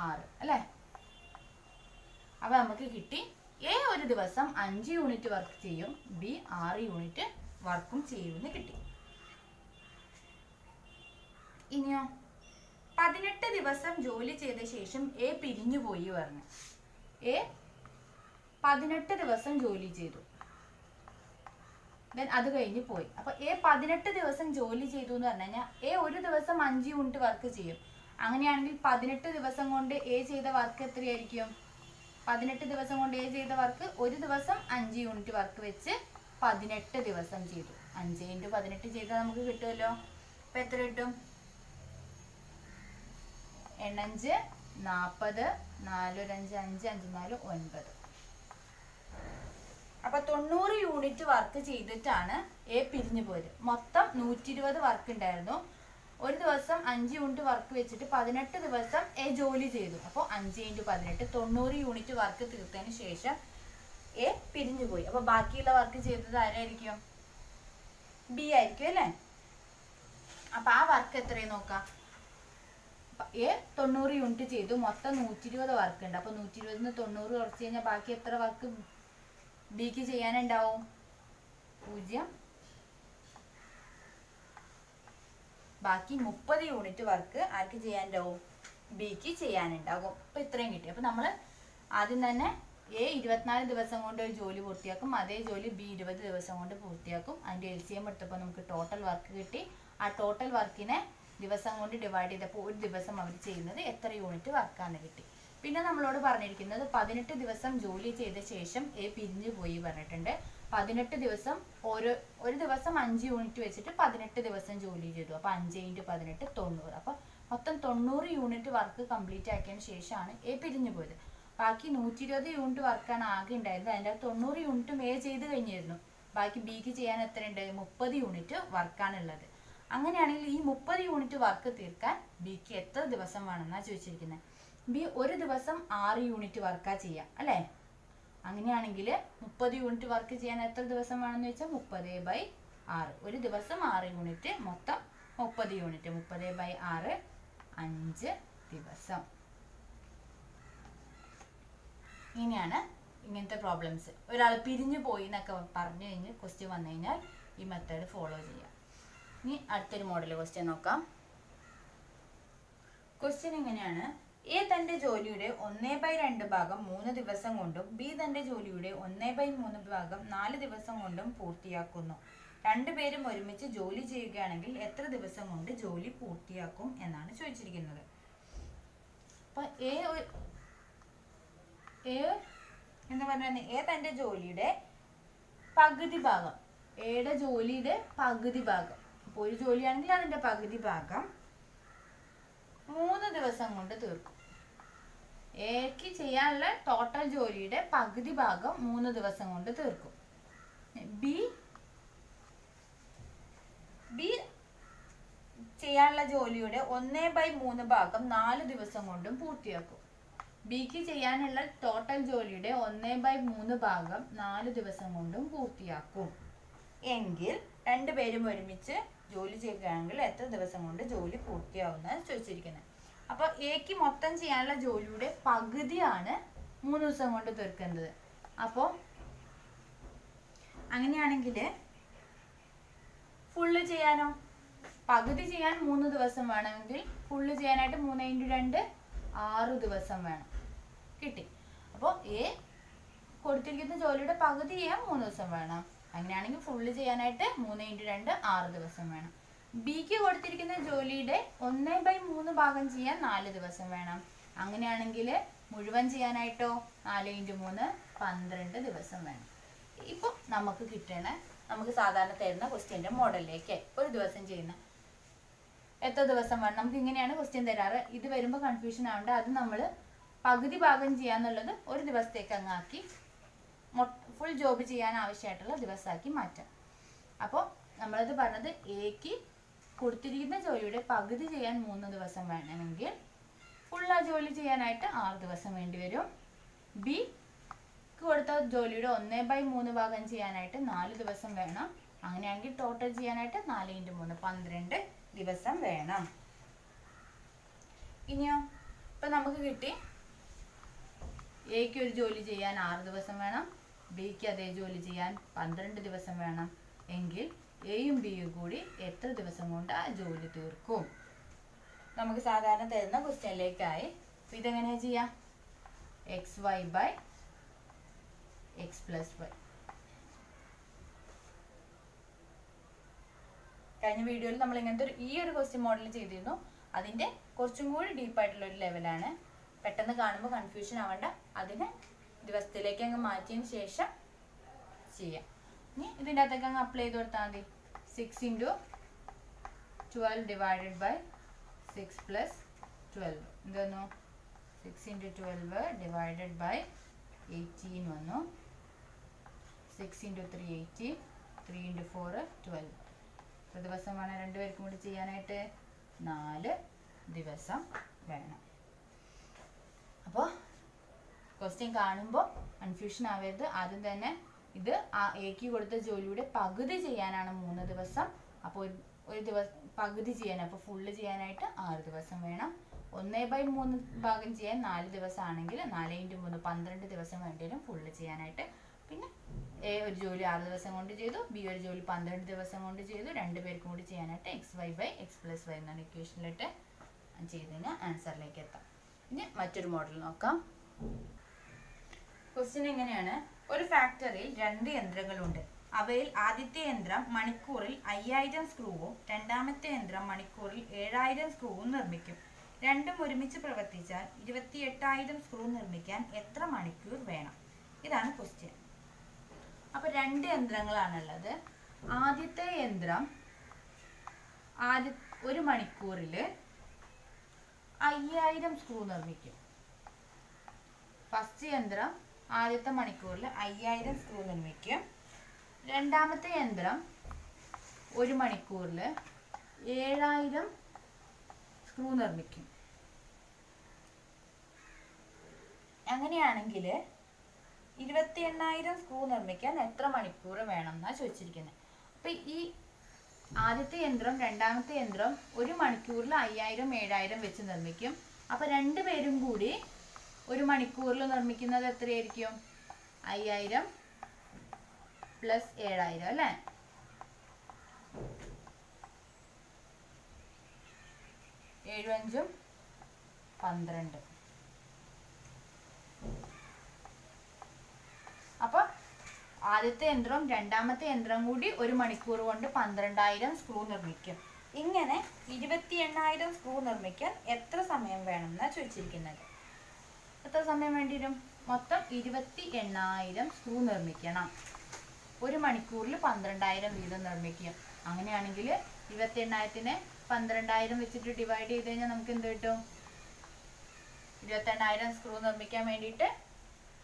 ആറ് അല്ലേ? അപ്പൊ നമുക്ക് കിട്ടി എ ഒരു ദിവസം അഞ്ച് യൂണിറ്റ് വർക്ക് ചെയ്യും ബി ആറ് യൂണിറ്റ് വർക്കും ചെയ്യുമെന്ന് കിട്ടി. ഇനിയോ? പതിനെട്ട് ദിവസം ജോലി ചെയ്ത ശേഷം എ പിരിഞ്ഞു പോയി പറഞ്ഞു. എ പതിനെട്ട് ദിവസം ജോലി ചെയ്തു. ദെൻ അത് കഴിഞ്ഞ് പോയി. അപ്പൊ എ പതിനെട്ട് ദിവസം ജോലി ചെയ്തു എന്ന് പറഞ്ഞു കഴിഞ്ഞാൽ എ ഒരു ദിവസം അഞ്ച് യൂണിറ്റ് വർക്ക് ചെയ്യും. അങ്ങനെയാണെങ്കിൽ പതിനെട്ട് ദിവസം കൊണ്ട് എ ചെയ്ത വർക്ക് എത്രയായിരിക്കും? പതിനെട്ട് ദിവസം കൊണ്ട് എ ചെയ്ത വർക്ക് ഒരു ദിവസം അഞ്ച് യൂണിറ്റ് വർക്ക് വെച്ച് പതിനെട്ട് ദിവസം ചെയ്തു. അഞ്ച് ഇന്റു പതിനെട്ട് ചെയ്താൽ നമുക്ക് കിട്ടുമല്ലോ അപ്പൊ എത്ര കിട്ടും? എണ്ണഞ്ച് നാൽപ്പത് നാലൊരഞ്ച് അഞ്ച് അഞ്ച് നാല് ഒൻപത്. അപ്പൊ തൊണ്ണൂറ് യൂണിറ്റ് വർക്ക് ചെയ്തിട്ടാണ് എ പിരിഞ്ഞു പോയത്. മൊത്തം നൂറ്റി ഇരുപത് വർക്ക് ഉണ്ടായിരുന്നു. ഒരു ദിവസം അഞ്ച് യൂണിറ്റ് വർക്ക് വെച്ചിട്ട് പതിനെട്ട് ദിവസം എ ജോലി ചെയ്തു. അപ്പോൾ അഞ്ച് ഇന്റു പതിനെട്ട് തൊണ്ണൂറ് യൂണിറ്റ് വർക്ക് തീർത്തതിന് ശേഷം എ പിരിഞ്ഞു പോയി. അപ്പൊ ബാക്കിയുള്ള വർക്ക് ചെയ്തത് ആരായിരിക്കും? ബി ആയിരിക്കും അല്ലേ? അപ്പൊ ആ വർക്ക് എത്രയും നോക്കാം? എ തൊണ്ണൂറ് യൂണിറ്റ് ചെയ്തു. മൊത്തം നൂറ്റി ഇരുപത് വർക്ക് ഉണ്ട്. അപ്പൊ നൂറ്റി ഇരുപതിന് തൊണ്ണൂറ് കുറച്ച് കഴിഞ്ഞാൽ ബാക്കി എത്ര വർക്ക് ബിക്ക് ചെയ്യാനുണ്ടാവും. പൂജ്യം. ബാക്കി മുപ്പത് യൂണിറ്റ് വർക്ക് ആർക്ക് ചെയ്യാനുണ്ടാവും? ബിക്ക് ചെയ്യാനുണ്ടാകും. അപ്പൊ ഇത്രയും കിട്ടി. അപ്പൊ നമ്മൾ ആദ്യം തന്നെ എ ഇരുപത്തിനാല് ദിവസം കൊണ്ട് ഒരു ജോലി പൂർത്തിയാക്കും. അതേ ജോലി ബി ഇരുപത് ദിവസം കൊണ്ട് പൂർത്തിയാക്കും. അതിന്റെ എൽ സി എം എടുത്തപ്പോൾ നമുക്ക് ടോട്ടൽ വർക്ക് കിട്ടി. ആ ടോട്ടൽ വർക്കിനെ ദിവസം കൊണ്ട് ഡിവൈഡ് ചെയ്തപ്പോൾ ഒരു ദിവസം അവർ ചെയ്യുന്നത് എത്ര യൂണിറ്റ് വർക്കാണ് കിട്ടി. പിന്നെ നമ്മളോട് പറഞ്ഞിരിക്കുന്നത് പതിനെട്ട് ദിവസം ജോലി ചെയ്ത ശേഷം എ പിരിഞ്ഞു പോയി പറഞ്ഞിട്ടുണ്ട്. പതിനെട്ട് ദിവസം ഓരോ ഒരു ദിവസം അഞ്ച് യൂണിറ്റ് വെച്ചിട്ട് പതിനെട്ട് ദിവസം ജോലി ചെയ്തു. അപ്പൊ അഞ്ച് ഇന്റു പതിനെട്ട് തൊണ്ണൂറ്. അപ്പൊ മൊത്തം തൊണ്ണൂറ് യൂണിറ്റ് വർക്ക് കംപ്ലീറ്റ് ആക്കിയതിന് ശേഷമാണ് എ പിരിഞ്ഞു പോയത്. ബാക്കി നൂറ്റി ഇരുപത് യൂണിറ്റ് വർക്കാണ് ആകെ ഉണ്ടായിരുന്നത്. അതിന്റെ തൊണ്ണൂറ് യൂണിറ്റും എ ചെയ്ത് കഴിഞ്ഞിരുന്നു. ബാക്കി ബിക്ക് ചെയ്യാൻ എത്രയുണ്ട്? മുപ്പത് യൂണിറ്റ് വർക്കാണ് ഉള്ളത് അങ്ങനെയാണെങ്കിൽ ഈ മുപ്പത് യൂണിറ്റ് വർക്ക് തീർക്കാൻ ബിക്ക് എത്ര ദിവസം വേണമെന്നാണ് ചോദിച്ചിരിക്കുന്നത് ബി ഒരു ദിവസം ആറ് യൂണിറ്റ് വർക്കാ ചെയ്യാം അല്ലേ? അങ്ങനെയാണെങ്കിൽ മുപ്പത് യൂണിറ്റ് വർക്ക് ചെയ്യാൻ എത്ര ദിവസം വേണമെന്ന് വെച്ചാൽ മുപ്പത് ബൈ ആറ്. ഒരു ദിവസം ആറ് യൂണിറ്റ് മൊത്തം മുപ്പത് യൂണിറ്റ് മുപ്പത് ബൈ ആറ് അഞ്ച് ദിവസം. ഇങ്ങനെയാണ് ഇങ്ങനത്തെ പ്രോബ്ലംസ് ഒരാൾ പിരിഞ്ഞു പോയി എന്നൊക്കെ പറഞ്ഞു കഴിഞ്ഞ് ക്വസ്റ്റ്യൻ വന്നു കഴിഞ്ഞാൽ ഈ മെത്തേഡ് ഫോളോ ചെയ്യാം. ഇനി അടുത്തൊരു മോഡൽ ക്വസ്റ്റ്യൻ നോക്കാം. ക്വസ്റ്റ്യൻ എങ്ങനെയാണ്? എ തന്റെ ജോലിയുടെ ഒന്നേ ബൈ രണ്ട് ഭാഗം മൂന്ന് ദിവസം കൊണ്ടും ബി തന്റെ ജോലിയുടെ ഒന്നേ ബൈ മൂന്ന് ഭാഗം നാല് ദിവസം കൊണ്ടും പൂർത്തിയാക്കുന്നു. രണ്ടുപേരും ഒരുമിച്ച് ജോലി ചെയ്യുകയാണെങ്കിൽ എത്ര ദിവസം കൊണ്ട് ജോലി പൂർത്തിയാക്കും എന്നാണ് ചോദിച്ചിരിക്കുന്നത്. എ എ എന്ന് പറഞ്ഞാൽ എ തന്റെ ജോലിയുടെ പകുതി ഭാഗം എയുടെ ജോലിയുടെ പകുതി ഭാഗം. അപ്പോൾ ഒരു ജോലിയാണെങ്കിൽ അതിന്റെ പകുതി ഭാഗം. മൂന്ന് ദിവസം കൊണ്ട് തീർക്കും. എക്ക് ചെയ്യാനുള്ള ടോട്ടൽ ജോലിയുടെ പകുതി ഭാഗം മൂന്ന് ദിവസം കൊണ്ട് തീർക്കും. ബി ബി ചെയ്യാനുള്ള ജോലിയുടെ ഒന്നേ ബൈ മൂന്ന് ഭാഗം നാല് ദിവസം കൊണ്ടും പൂർത്തിയാക്കും. ബിക്ക് ചെയ്യാനുള്ള ടോട്ടൽ ജോലിയുടെ ഒന്നേ ബൈ മൂന്ന് ഭാഗം നാല് ദിവസം കൊണ്ടും പൂർത്തിയാക്കും. എങ്കിൽ രണ്ടുപേരും ഒരുമിച്ച് ജോലി ചെയ്യുകയാണെങ്കിൽ എത്ര ദിവസം കൊണ്ട് ജോലി പൂർത്തിയാവുന്ന ചോദിച്ചിരിക്കുന്നത്. അപ്പോൾ എക്ക് മൊത്തം ചെയ്യാനുള്ള ജോലിയുടെ പകുതിയാണ് മൂന്ന് ദിവസം കൊണ്ട് തീർക്കുന്നത് അപ്പോൾ അങ്ങനെയാണെങ്കിൽ ഫുള്ള് ചെയ്യാനോ? പകുതി ചെയ്യാൻ മൂന്ന് ദിവസം വേണമെങ്കിൽ ഫുള്ള് ചെയ്യാനായിട്ട് മൂന്ന് ഇന്റു രണ്ട് ആറ് ദിവസം വേണം. കിട്ടി. അപ്പോൾ എ കൊടുത്തിരിക്കുന്ന ജോലിയുടെ പകുതി ചെയ്യാൻ മൂന്ന് ദിവസം വേണം. അങ്ങനെയാണെങ്കിൽ ഫുള്ള് ചെയ്യാനായിട്ട് മൂന്ന് ഇന്റു രണ്ട് ആറ് ദിവസം വേണം. ബിക്ക് കൊടുത്തിരിക്കുന്ന ജോലിയുടെ ഒന്ന് ബൈ മൂന്ന് ഭാഗം ചെയ്യാൻ നാല് ദിവസം വേണം. അങ്ങനെയാണെങ്കിൽ മുഴുവൻ ചെയ്യാനായിട്ടോ? നാല് ഇന്റു മൂന്ന് പന്ത്രണ്ട് ദിവസം വേണം. ഇപ്പോൾ നമുക്ക് കിട്ടണ നമുക്ക് സാധാരണ തരുന്ന ക്വസ്റ്റ്യന്റെ മോഡലിലേക്ക് ഒരു ദിവസം ചെയ്യുന്ന. എത്ര ദിവസം വേണം? നമുക്ക് ഇങ്ങനെയാണ് ക്വസ്റ്റ്യൻ തരാറ്. ഇത് വരുമ്പോൾ കൺഫ്യൂഷൻ ആവേണ്ട. അത് നമ്മൾ പകുതി ഭാഗം ചെയ്യാന്നുള്ളത് ഒരു ദിവസത്തേക്ക് അങ്ങ് ആക്കി. ഫുൾ ജോബ് ചെയ്യാൻ ആവശ്യമായിട്ടുള്ള ദിവസമാക്കി മാറ്റാം. അപ്പോൾ നമ്മളത് പറഞ്ഞത് എക്ക് കൊടുത്തിരിക്കുന്ന ജോലിയുടെ പകുതി ചെയ്യാൻ മൂന്ന് ദിവസം വേണമെങ്കിൽ ഫുൾ ആ ജോലി ചെയ്യാനായിട്ട് ആറ് ദിവസം വേണ്ടി വരും. ബി കൊടുത്ത ജോലിയുടെ ഒന്നേ ബൈ മൂന്ന് ഭാഗം ചെയ്യാനായിട്ട് നാല് ദിവസം വേണം. അങ്ങനെയാണെങ്കിൽ ടോട്ടൽ ചെയ്യാനായിട്ട് നാല് ഇന്റു മൂന്ന് പന്ത്രണ്ട് ദിവസം വേണം. ഇനിയോ? ഇപ്പം നമുക്ക് കിട്ടി എക്ക് ഒരു ജോലി ചെയ്യാൻ ആറ് ദിവസം വേണം. ബിക്ക് അതേ ജോലി ചെയ്യാൻ പന്ത്രണ്ട് ദിവസം വേണം എങ്കിൽ എയും ബിയും കൂടി എത്ര ദിവസം കൊണ്ട് ആ ജോലി തീർക്കും? നമുക്ക് സാധാരണ തരുന്ന ക്വസ്റ്റ്യനിലേക്കായി അപ്പൊ ഇതെങ്ങനെയാ ചെയ്യാം? X Y by X plus Y കഴിഞ്ഞ വീഡിയോയിൽ നമ്മൾ ഇങ്ങനത്തെ ഒരു ഈ ഒരു ക്വസ്റ്റ്യൻ മോഡൽ ചെയ്തിരുന്നു. അതിന്റെ കുറച്ചും കൂടി ഡീപ്പായിട്ടുള്ള ഒരു ലെവലാണ് പെട്ടെന്ന് കാണുമ്പോൾ കൺഫ്യൂഷൻ ആവണ്ട. അതിനെ ദിവസത്തിലേക്ക് അങ്ങ് മാറ്റിയതിന് ശേഷം ചെയ്യാം. ഇനി ഇതിന്റെ അകത്തേക്ക് അങ്ങ് അപ്ലൈ ചെയ്ത് കൊടുത്താൽ മതി. Six into twelve divided by six plus twelve എന്ത് വന്നു? Six into twelve divided by eighteen വന്നു. Six into three eighteen three into four twelve എത്ര ദിവസം വേണം രണ്ടുപേർക്കും കൂടി ചെയ്യാനായിട്ട്? നാല് ദിവസം വേണം. അപ്പോൾ ക്വസ്റ്റ്യൻ കാണുമ്പോൾ കൺഫ്യൂഷൻ ആവരുത്. ആദ്യം തന്നെ ഇത് ആ എക്ക് കൊടുത്ത ജോലിയുടെ പകുതി ചെയ്യാനാണ് മൂന്ന് ദിവസം. അപ്പോൾ ഒരു ദിവസം പകുതി ചെയ്യാൻ അപ്പോൾ ഫുള്ള് ചെയ്യാനായിട്ട് ആറ് ദിവസം വേണം. ഒന്നേ ബൈ മൂന്ന് ഭാഗം ചെയ്യാൻ നാല് ദിവസം ആണെങ്കിൽ നാല് ഇന്റു മൂന്ന് പന്ത്രണ്ട് ദിവസം വേണ്ടി വരും ഫുള്ള് ചെയ്യാനായിട്ട്. പിന്നെ എ ഒരു ജോലി ആറ് ദിവസം കൊണ്ട് ചെയ്തു ബി ഒരു ജോലി പന്ത്രണ്ട് ദിവസം കൊണ്ട് ചെയ്തു രണ്ട് പേർക്കും കൂടി ചെയ്യാനായിട്ട് X Y by X plus Y എന്നാണ് ഇക്വേഷനിലിട്ട് ചെയ്തതിന് ആൻസറിലേക്ക് എത്താം. ഇനി മറ്റൊരു മോഡൽ നോക്കാം. ക്വസ്റ്റ്യൻ എങ്ങനെയാണ്? ഒരു ഫാക്ടറിയിൽ രണ്ട് യന്ത്രങ്ങളുണ്ട്. അവയിൽ ആദ്യത്തെ യന്ത്രം മണിക്കൂറിൽ അയ്യായിരം സ്ക്രൂവും രണ്ടാമത്തെ യന്ത്രം മണിക്കൂറിൽ ഏഴായിരം സ്ക്രൂവും നിർമ്മിക്കും. രണ്ടും ഒരുമിച്ച് പ്രവർത്തിച്ചാൽ ഇരുപത്തി എട്ടായിരം സ്ക്രൂ നിർമ്മിക്കാൻ എത്ര മണിക്കൂർ വേണം? ഇതാണ് ക്വസ്റ്റ്യൻ അപ്പൊ രണ്ട് യന്ത്രങ്ങളാണുള്ളത്. ആദ്യത്തെ യന്ത്രം ആദ്യ ഒരു മണിക്കൂറിൽ അയ്യായിരം സ്ക്രൂ നിർമ്മിക്കും. ഫസ്റ്റ് യന്ത്രം ആദ്യത്തെ മണിക്കൂറിൽ അയ്യായിരം സ്ക്രൂ നിർമ്മിക്കും. രണ്ടാമത്തെ യന്ത്രം ഒരു മണിക്കൂറിൽ ഏഴായിരം സ്ക്രൂ നിർമ്മിക്കും. അങ്ങനെയാണെങ്കിൽ ഇരുപത്തി എണ്ണായിരം സ്ക്രൂ നിർമ്മിക്കാൻ എത്ര മണിക്കൂർ വേണം എന്നാണ് ചോദിച്ചിരിക്കുന്നത് അപ്പം ഈ ആദ്യത്തെ യന്ത്രം രണ്ടാമത്തെ യന്ത്രം ഒരു മണിക്കൂറിൽ അയ്യായിരം ഏഴായിരം വെച്ച് നിർമ്മിക്കും. അപ്പം രണ്ടുപേരും കൂടി ഒരു മണിക്കൂറിൽ നിർമ്മിക്കുന്നത് എത്രയായിരിക്കും? അയ്യായിരം പ്ലസ് ഏഴായിരം അല്ലേ? ഏഴും അഞ്ചും പന്ത്രണ്ട്. അപ്പൊ ആദ്യത്തെ യന്ത്രം രണ്ടാമത്തെ യന്ത്രം കൂടി ഒരു മണിക്കൂർ കൊണ്ട് പന്ത്രണ്ടായിരം സ്ക്രൂ നിർമ്മിക്കും. ഇങ്ങനെ ഇരുപത്തി എണ്ണായിരം സ്ക്രൂ നിർമ്മിക്കാൻ എത്ര സമയം വേണമെന്നാണ് ചോദിച്ചിരിക്കുന്നത്? എത്ര സമയം വേണ്ടി വരും മൊത്തം ഇരുപത്തി എണ്ണായിരം സ്ക്രൂ നിർമ്മിക്കണം. ഒരു മണിക്കൂറിൽ പന്ത്രണ്ടായിരം വീതം നിർമ്മിക്കും. അങ്ങനെയാണെങ്കിൽ ഇരുപത്തി എണ്ണായിരത്തിനെ പന്ത്രണ്ടായിരം വെച്ചിട്ട് ഡിവൈഡ് ചെയ്ത് കഴിഞ്ഞാൽ നമുക്ക് എന്ത് കിട്ടും? ഇരുപത്തെണ്ണായിരം സ്ക്രൂ നിർമ്മിക്കാൻ വേണ്ടിയിട്ട്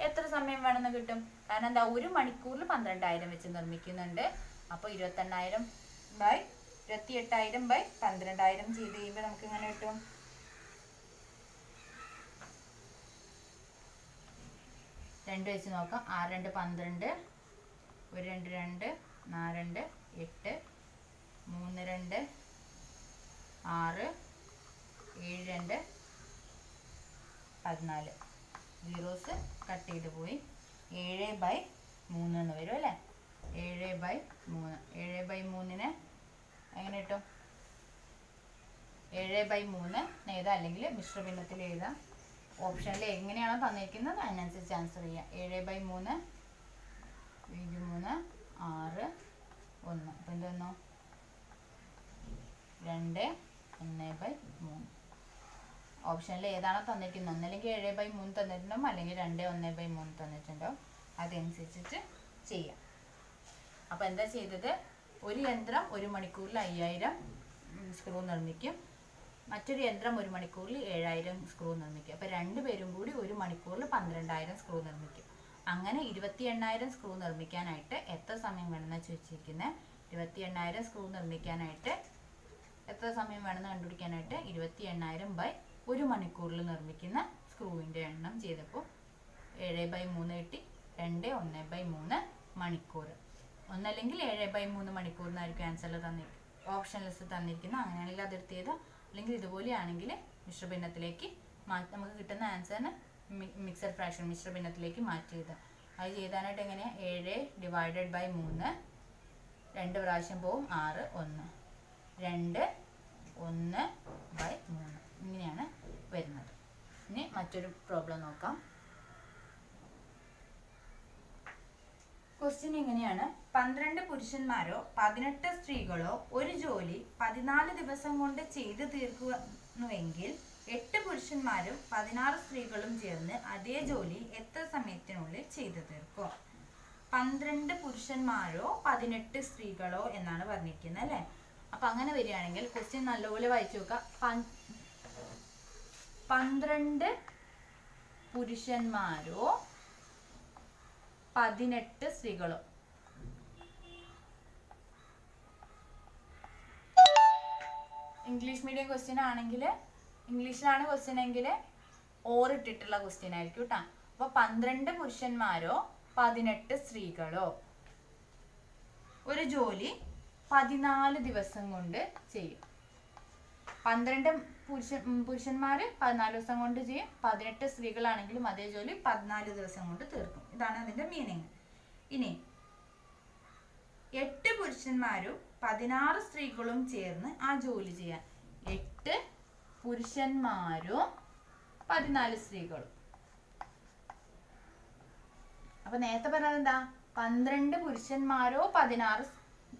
എത്ര സമയം വേണമെന്ന് കിട്ടും? കാരണം എന്താ ഒരു മണിക്കൂറിൽ പന്ത്രണ്ടായിരം വെച്ച് നിർമ്മിക്കുന്നുണ്ട്. അപ്പോൾ ഇരുപത്തെണ്ണായിരം ബൈ ഇരുപത്തി എട്ടായിരം ബൈ പന്ത്രണ്ടായിരം ചെയ്ത് കഴിയുമ്പോൾ നമുക്ക് എങ്ങനെ കിട്ടും? രണ്ട് വെച്ച് നോക്കാം. ആറ് രണ്ട് പന്ത്രണ്ട് ഒരു രണ്ട് രണ്ട് നാല് രണ്ട് എട്ട് മൂന്ന് രണ്ട് ആറ് ഏഴ് രണ്ട് പതിനാല്. സീറോസ് കട്ട് ചെയ്ത് പോയി. ഏഴ് ബൈ മൂന്ന് എന്ന് വരും അല്ലേ? ഏഴ് ബൈ മൂന്ന്. ഏഴ് ബൈ മൂന്നിന് എങ്ങനെ കിട്ടും? ഏഴ് ബൈ മൂന്ന് എഴുതാം. അല്ലെങ്കിൽ മിശ്രഭിന്നത്തിൽ എഴുതാം. ഓപ്ഷനിൽ എങ്ങനെയാണോ തന്നിരിക്കുന്നത് അതിനനുസരിച്ച് ആൻസർ ചെയ്യാം. ഏഴ് ബൈ മൂന്ന് ഏഴ് മൂന്ന് ആറ് ഒന്ന്. അപ്പം എന്ത് വന്നു? രണ്ട് ഒന്ന് ബൈ മൂന്ന്. ഓപ്ഷനിൽ ഏതാണോ തന്നിരിക്കുന്നത്. ഒന്നല്ലെങ്കിൽ ഏഴ് ബൈ മൂന്ന് തന്നിട്ടുണ്ടാവും അല്ലെങ്കിൽ രണ്ട് ഒന്ന് ബൈ മൂന്ന് തന്നിട്ടുണ്ടാവും. അതനുസരിച്ചിട്ട് ചെയ്യാം. അപ്പോൾ എന്താ ചെയ്തത്? ഒരു യന്ത്രം ഒരു മണിക്കൂറിൽ അയ്യായിരം സ്ക്രൂ നിർമ്മിക്കും. മറ്റൊരു യന്ത്രം ഒരു മണിക്കൂറിൽ ഏഴായിരം സ്ക്രൂ നിർമ്മിക്കും. അപ്പോൾ രണ്ടുപേരും കൂടി ഒരു മണിക്കൂറിൽ പന്ത്രണ്ടായിരം സ്ക്രൂ നിർമ്മിക്കും. അങ്ങനെ ഇരുപത്തി എണ്ണായിരം സ്ക്രൂ നിർമ്മിക്കാനായിട്ട് എത്ര സമയം വേണമെന്ന് ചോദിച്ചിരിക്കുന്നത് ഇരുപത്തി എണ്ണായിരം സ്ക്രൂ നിർമ്മിക്കാനായിട്ട് എത്ര സമയം വേണമെന്ന് കണ്ടുപിടിക്കാനായിട്ട് ഇരുപത്തി എണ്ണായിരം ബൈ ഒരു മണിക്കൂറിൽ നിർമ്മിക്കുന്ന സ്ക്രൂവിന്റെ എണ്ണം ചെയ്തപ്പോൾ ഏഴ് ബൈ മൂന്ന് കിട്ടി. രണ്ട് ഒന്ന് ബൈ മൂന്ന് മണിക്കൂർ ഒന്നല്ലെങ്കിൽ ഏഴ് ബൈ മൂന്ന് മണിക്കൂറിനായിരിക്കും ആൻസറിൽ തന്നി ഓപ്ഷൻ ലിസ്റ്റ് തന്നിരിക്കുന്നത് അങ്ങനെയാണെങ്കിൽ അതെടുത്ത് ചെയ്താൽ അല്ലെങ്കിൽ ഇതുപോലെയാണെങ്കിൽ മിശ്രഭിന്നത്തിലേക്ക് മാറ്റി നമുക്ക് കിട്ടുന്ന ആൻസറിന് മിക്സഡ് ഫ്രാക്ഷൻ മിശ്രഭിന്നത്തിലേക്ക് മാറ്റി ചെയ്താൽ അത് ചെയ്താനായിട്ട് എങ്ങനെയാണ് ഏഴ് ഡിവൈഡഡ് ബൈ മൂന്ന്. രണ്ട് പ്രാവശ്യം പോവും. ആറ് ഒന്ന്. രണ്ട് ഒന്ന് ബൈ മൂന്ന്. ഇങ്ങനെയാണ് വരുന്നത്. ഇനി മറ്റൊരു പ്രോബ്ലം നോക്കാം. ക്വസ്റ്റ്യൻ ഇങ്ങനെയാണ് പന്ത്രണ്ട് പുരുഷന്മാരോ പതിനെട്ട് സ്ത്രീകളോ ഒരു ജോലി പതിനാല് ദിവസം കൊണ്ട് ചെയ്തു തീർക്കുന്നുവെങ്കിൽ എട്ട് പുരുഷന്മാരും പതിനാറ് സ്ത്രീകളും ചേർന്ന് അതേ ജോലി എത്ര സമയത്തിനുള്ളിൽ ചെയ്തു തീർക്കും? പന്ത്രണ്ട് പുരുഷന്മാരോ പതിനെട്ട് സ്ത്രീകളോ എന്നാണ് പറഞ്ഞിരിക്കുന്നത് അല്ലേ? അപ്പൊ അങ്ങനെ വരികയാണെങ്കിൽ ക്വസ്റ്റ്യൻ നല്ലപോലെ വായിച്ചു നോക്കാം. പന്ത്രണ്ട് പുരുഷന്മാരോ പതിനെട്ട് സ്ത്രീകളും. ഇംഗ്ലീഷ് മീഡിയം ക്വസ്റ്റ്യൻ ആണെങ്കിൽ ഇംഗ്ലീഷിലാണ് ക്വസ്റ്റ്യൻ എങ്കിൽ ഓറിട്ടിട്ടുള്ള ക്വസ്റ്റ്യൻ ആയിരിക്കും കേട്ടോ അപ്പൊ പന്ത്രണ്ട് പുരുഷന്മാരോ പതിനെട്ട് സ്ത്രീകളോ. ഒരു ജോലി പതിനാല് ദിവസം കൊണ്ട് ചെയ്യും. പന്ത്രണ്ട് പുരുഷൻ പുരുഷന്മാർ പതിനാല് ദിവസം കൊണ്ട് ചെയ്യും. പതിനെട്ട് സ്ത്രീകളാണെങ്കിലും അതേ ജോലി പതിനാല് ദിവസം കൊണ്ട് തീർക്കും. ഇതാണ് അതിന്റെ മീനിങ് ഇനി എട്ട് പുരുഷന്മാരും പതിനാറ് സ്ത്രീകളും ചേർന്ന് ആ ജോലി ചെയ്യാൻ. എട്ട് പുരുഷന്മാരും പതിനാല് സ്ത്രീകളും. അപ്പൊ നേരത്തെ പറഞ്ഞത് എന്താ പന്ത്രണ്ട് പുരുഷന്മാരോ പതിനാറ്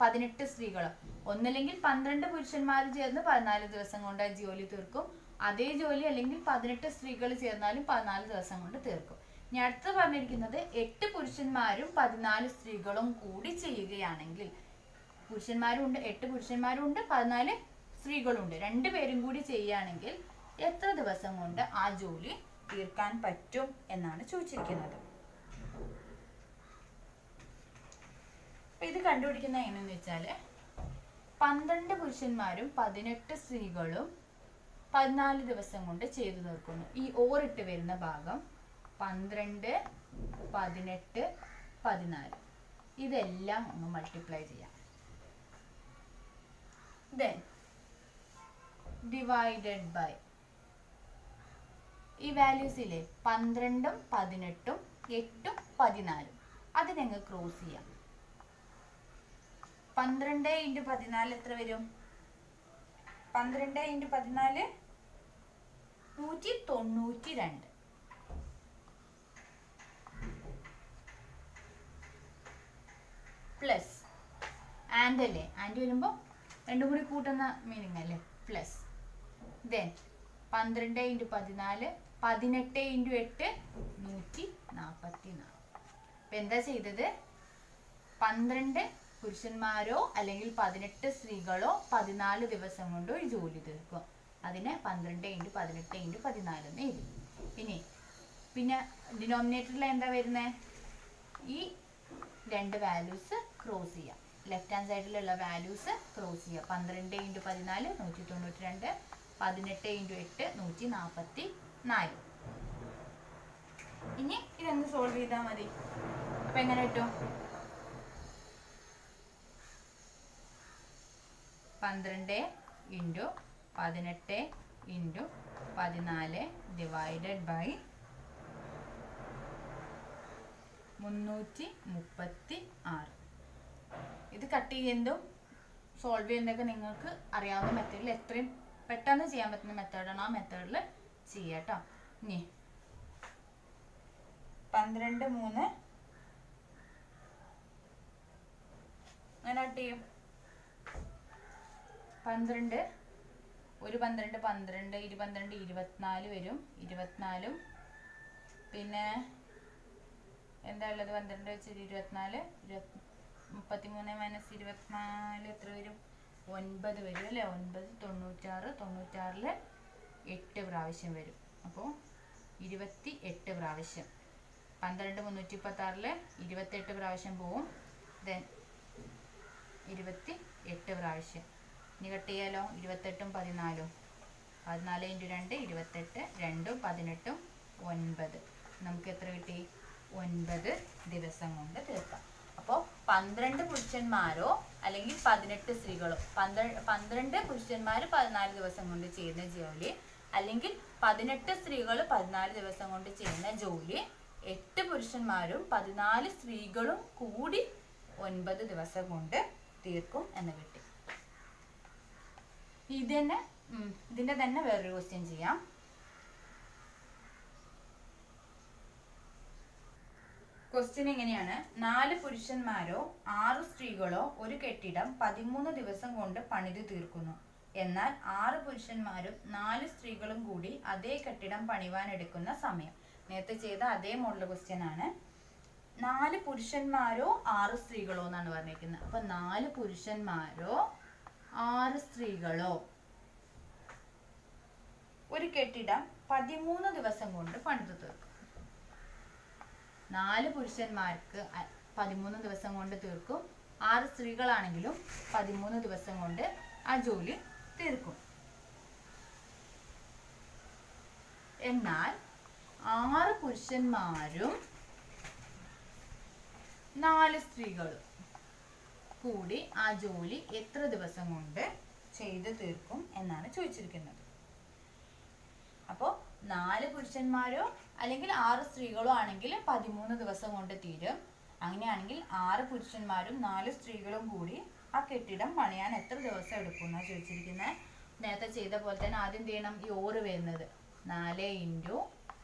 പതിനെട്ട് സ്ത്രീകളോ? ഒന്നില്ലെങ്കിൽ പന്ത്രണ്ട് പുരുഷന്മാർ ചേർന്ന് പതിനാല് ദിവസം കൊണ്ട് ജോലി തീർക്കും. അതേ ജോലി അല്ലെങ്കിൽ പതിനെട്ട് സ്ത്രീകൾ ചേർന്നാലും പതിനാല് ദിവസം കൊണ്ട് തീർക്കും. ഇനി അടുത്ത് പറഞ്ഞിരിക്കുന്നത് എട്ട് പുരുഷന്മാരും പതിനാല് സ്ത്രീകളും കൂടി ചെയ്യുകയാണെങ്കിൽ പുരുഷന്മാരുണ്ട് എട്ട് പുരുഷന്മാരും ഉണ്ട് പതിനാല് സ്ത്രീകളുണ്ട്. രണ്ടുപേരും കൂടി ചെയ്യുകയാണെങ്കിൽ എത്ര ദിവസം കൊണ്ട് ആ ജോലി തീർക്കാൻ പറ്റും എന്നാണ് ചോദിച്ചിരിക്കുന്നത്. ഇത് കണ്ടുപിടിക്കുന്ന എങ്ങനെയെന്ന് വെച്ചാൽ പന്ത്രണ്ട് പുരുഷന്മാരും പതിനെട്ട് സ്ത്രീകളും പതിനാല് ദിവസം കൊണ്ട് ചെയ്തു തീർക്കുന്നു. ഈ ഓറിട്ട് വരുന്ന ഭാഗം പന്ത്രണ്ട് പതിനെട്ട് പതിനാല്. ഇതെല്ലാം ഒന്ന് മൾട്ടിപ്ലൈ ചെയ്യാം. ദെൻ ഡിവൈഡഡ് ബൈ ഈ വാല്യൂസിലെ പന്ത്രണ്ടും പതിനെട്ടും എട്ടും പതിനാലും. അതിനങ്ങ് ക്രോസ് ചെയ്യാം. പന്ത്രണ്ട് ഇന്റു പതിനാല് എത്ര വരും? പന്ത്രണ്ട് ഇന്റു പതിനാല് നൂറ്റി തൊണ്ണൂറ്റി രണ്ട് പ്ലസ് ആൻഡ് അല്ലേ? ആൻഡ് വരുമ്പോൾ രണ്ടും കൂടി കൂട്ടുന്ന മീനിങ് അല്ലേ? പ്ലസ് ദെൻ പന്ത്രണ്ട് ഇന്റു പതിനാല് പതിനെട്ട് ഇന്റു എട്ട് നൂറ്റി നാൽപ്പത്തി നാല് അപ്പം എന്താ ചെയ്തത്? പന്ത്രണ്ട് പുരുഷന്മാരോ അല്ലെങ്കിൽ പതിനെട്ട് സ്ത്രീകളോ പതിനാല് ദിവസം കൊണ്ട് ഒരു ജോലി തീർക്കും. അതിനെ പന്ത്രണ്ട് ഇന്റു പതിനെട്ട് ഇന്റു പതിനാല് എന്ന് എഴുതി. ഇനി പിന്നെ ഡിനോമിനേറ്ററിൽ എന്താ വരുന്നത് ഈ രണ്ട് വാല്യൂസ് ക്രോസ് ചെയ്യാം ലെഫ്റ്റ് ഹാൻഡ് സൈഡിലുള്ള വാല്യൂസ് ക്രോസ് ചെയ്യുക. പന്ത്രണ്ട് ഇന്റു പതിനാല് നൂറ്റി തൊണ്ണൂറ്റി രണ്ട് പതിനെട്ട് ഇന്റു എട്ട് നൂറ്റി നാൽപ്പത്തി നാല് ഇനി ഇതൊന്ന് സോൾവ് ചെയ്താൽ മതി? അപ്പം എങ്ങനെ കിട്ടും? പന്ത്രണ്ട് ഇന്റു പതിനെട്ട് ഇന്റു പതിനാല് ഡിവൈഡഡ് ബൈ മുന്നൂറ്റി മുപ്പത്തി ആറ് ഇത് കട്ട് ചെയ്യുന്നതും സോൾവ് ചെയ്യുന്നതൊക്കെ നിങ്ങൾക്ക് അറിയാവുന്ന മെത്തേഡിൽ എത്രയും പെട്ടെന്ന് ചെയ്യാൻ പറ്റുന്ന മെത്തേഡാണ് ആ മെത്തേഡിൽ ചെയ്യുക കേട്ടോ ഇനി പന്ത്രണ്ട് മൂന്ന്. അങ്ങനെ കട്ട് ചെയ്യും. പന്ത്രണ്ട് ഒരു പന്ത്രണ്ട് പന്ത്രണ്ട് ഇരു പന്ത്രണ്ട് ഇരുപത്തിനാല് വരും. ഇരുപത്തിനാലും. പിന്നെ എന്താ ഉള്ളത്? പന്ത്രണ്ട് വെച്ച് ഇരുപത്തിനാല്. ഇരുപത്തി മുപ്പത്തിമൂന്ന് മൈനസ് ഇരുപത്തിനാല് എത്ര വരും? ഒൻപത് വരും അല്ലേ? ഒൻപത് തൊണ്ണൂറ്റാറ്. തൊണ്ണൂറ്റാറിൽ എട്ട് പ്രാവശ്യം വരും. അപ്പോൾ ഇരുപത്തി എട്ട് പ്രാവശ്യം. പന്ത്രണ്ട് മുന്നൂറ്റി മുപ്പത്തി ആറിൽ ഇരുപത്തെട്ട് പ്രാവശ്യം പോവും. ദെൻ ഇരുപത്തി എട്ട് പ്രാവശ്യം. ഇനി കട്ട് ചെയ്യാലോ? ഇരുപത്തെട്ടും പതിനാലും. പതിനാല് ഇന്റു രണ്ട് ഇരുപത്തെട്ട്. രണ്ടും പതിനെട്ടും ഒൻപത്. നമുക്ക് എത്ര കിട്ടി? ഒൻപത് ദിവസം കൊണ്ട് തീർക്കാം. അപ്പോൾ പന്ത്രണ്ട് പുരുഷന്മാരോ അല്ലെങ്കിൽ പതിനെട്ട് സ്ത്രീകളോ? പന്ത്രണ്ട് പന്ത്രണ്ട് പുരുഷന്മാർ പതിനാല് ദിവസം കൊണ്ട് ചെയ്യുന്ന ജോലി അല്ലെങ്കിൽ പതിനെട്ട് സ്ത്രീകൾ പതിനാല് ദിവസം കൊണ്ട് ചെയ്യുന്ന ജോലി എട്ട് പുരുഷന്മാരും പതിനാല് സ്ത്രീകളും കൂടി ഒൻപത് ദിവസം കൊണ്ട് തീർക്കും എന്ന് കിട്ടി. ഇത് തന്നെ ഇതിന്റെ തന്നെ വേറൊരു ക്വസ്റ്റ്യൻ ചെയ്യാം. ക്വസ്റ്റ്യൻ എങ്ങനെയാണ്? നാല് പുരുഷന്മാരോ ആറ് സ്ത്രീകളോ ഒരു കെട്ടിടം പതിമൂന്ന് ദിവസം കൊണ്ട് പണിതു തീർക്കുന്നു. എന്നാൽ ആറ് പുരുഷന്മാരും നാല് സ്ത്രീകളും കൂടി അതേ കെട്ടിടം പണിവാൻ എടുക്കുന്ന സമയം. നേരത്തെ ചെയ്ത അതേ മോഡൽ ക്വസ്റ്റ്യൻ ആണ്. നാല് പുരുഷന്മാരോ ആറ് സ്ത്രീകളോ എന്നാണ് പറഞ്ഞിരിക്കുന്നത്. അപ്പൊ നാല് പുരുഷന്മാരോ ആറ് സ്ത്രീകളോ? ഒരു കെട്ടിടം പതിമൂന്ന് ദിവസം കൊണ്ട് പണിതു തീർക്കും. നാല് പുരുഷന്മാർക്ക് പതിമൂന്ന് ദിവസം കൊണ്ട് തീർക്കും. ആറ് സ്ത്രീകളാണെങ്കിലും പതിമൂന്ന് ദിവസം കൊണ്ട് ആ ജോലി തീർക്കും. എന്നാൽ ആറ് പുരുഷന്മാരും നാല് സ്ത്രീകളും കൂടി ആ ജോലി എത്ര ദിവസം കൊണ്ട് ചെയ്തു തീർക്കും എന്നാണ് ചോദിച്ചിരിക്കുന്നത്. അപ്പോൾ നാല് പുരുഷന്മാരോ അല്ലെങ്കിൽ ആറ് സ്ത്രീകളോ ആണെങ്കിൽ പതിമൂന്ന് ദിവസം കൊണ്ട് തീരും. അങ്ങനെയാണെങ്കിൽ ആറ് പുരുഷന്മാരും നാല് സ്ത്രീകളും കൂടി ആ കെട്ടിടം പണിയാൻ എത്ര ദിവസം എടുക്കും ചോദിച്ചിരിക്കുന്നത്. നേരത്തെ ചെയ്ത പോലെ തന്നെ ആദ്യം ചെയ്യണം? ഈ ഓറ് വരുന്നത്. നാല് ഇന്റു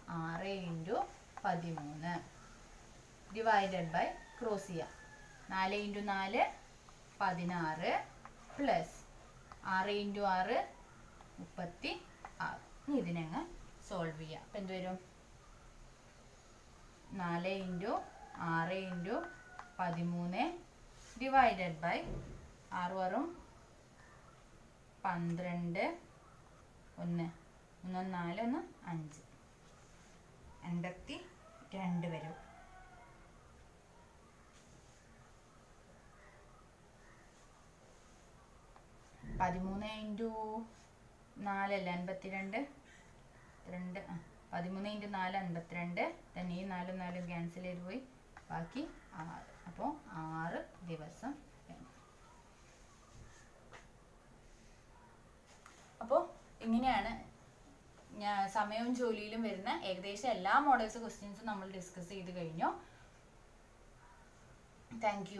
ആറ് ഇന്റു പതിമൂന്ന്. ഡിവൈഡഡ് ബൈ ക്രോസ് നാല് ഇന്റു നാല് പതിനാറ് പ്ലസ് ആറ് ഇന്റു ആറ് മുപ്പത്തി ആറ് ഇനി ഇതിനങ്ങ് സോൾവ് ചെയ്യാം. അപ്പം എന്ത് വരും? നാല് ഇന്റു ആറ് ഇന്റു പതിമൂന്ന് ഡിവൈഡഡ് ബൈ ആറ് വറും പന്ത്രണ്ട് ഒന്ന്. ഒന്ന് നാല് ഒന്ന് അഞ്ച്. എൺപത്തി രണ്ട് വരും. പതിമൂന്ന് ഇന്റു നാലല്ല? അൻപത്തിരണ്ട്. രണ്ട് ആ. പതിമൂന്ന് ഇന്റു നാല് അൻപത്തിരണ്ട്. Then ഈ നാലും നാലും ക്യാൻസൽ ചെയ്ത് പോയി. ബാക്കി ആറ്. അപ്പോൾ ആറ് ദിവസം വേണം അപ്പോൾ ഇങ്ങനെയാണ് ഞാൻ സമയവും ജോലിയിലും വരുന്ന ഏകദേശം എല്ലാ മോഡൽസ് ക്വസ്റ്റ്യൻസും നമ്മൾ ഡിസ്കസ് ചെയ്ത് കഴിഞ്ഞു. താങ്ക്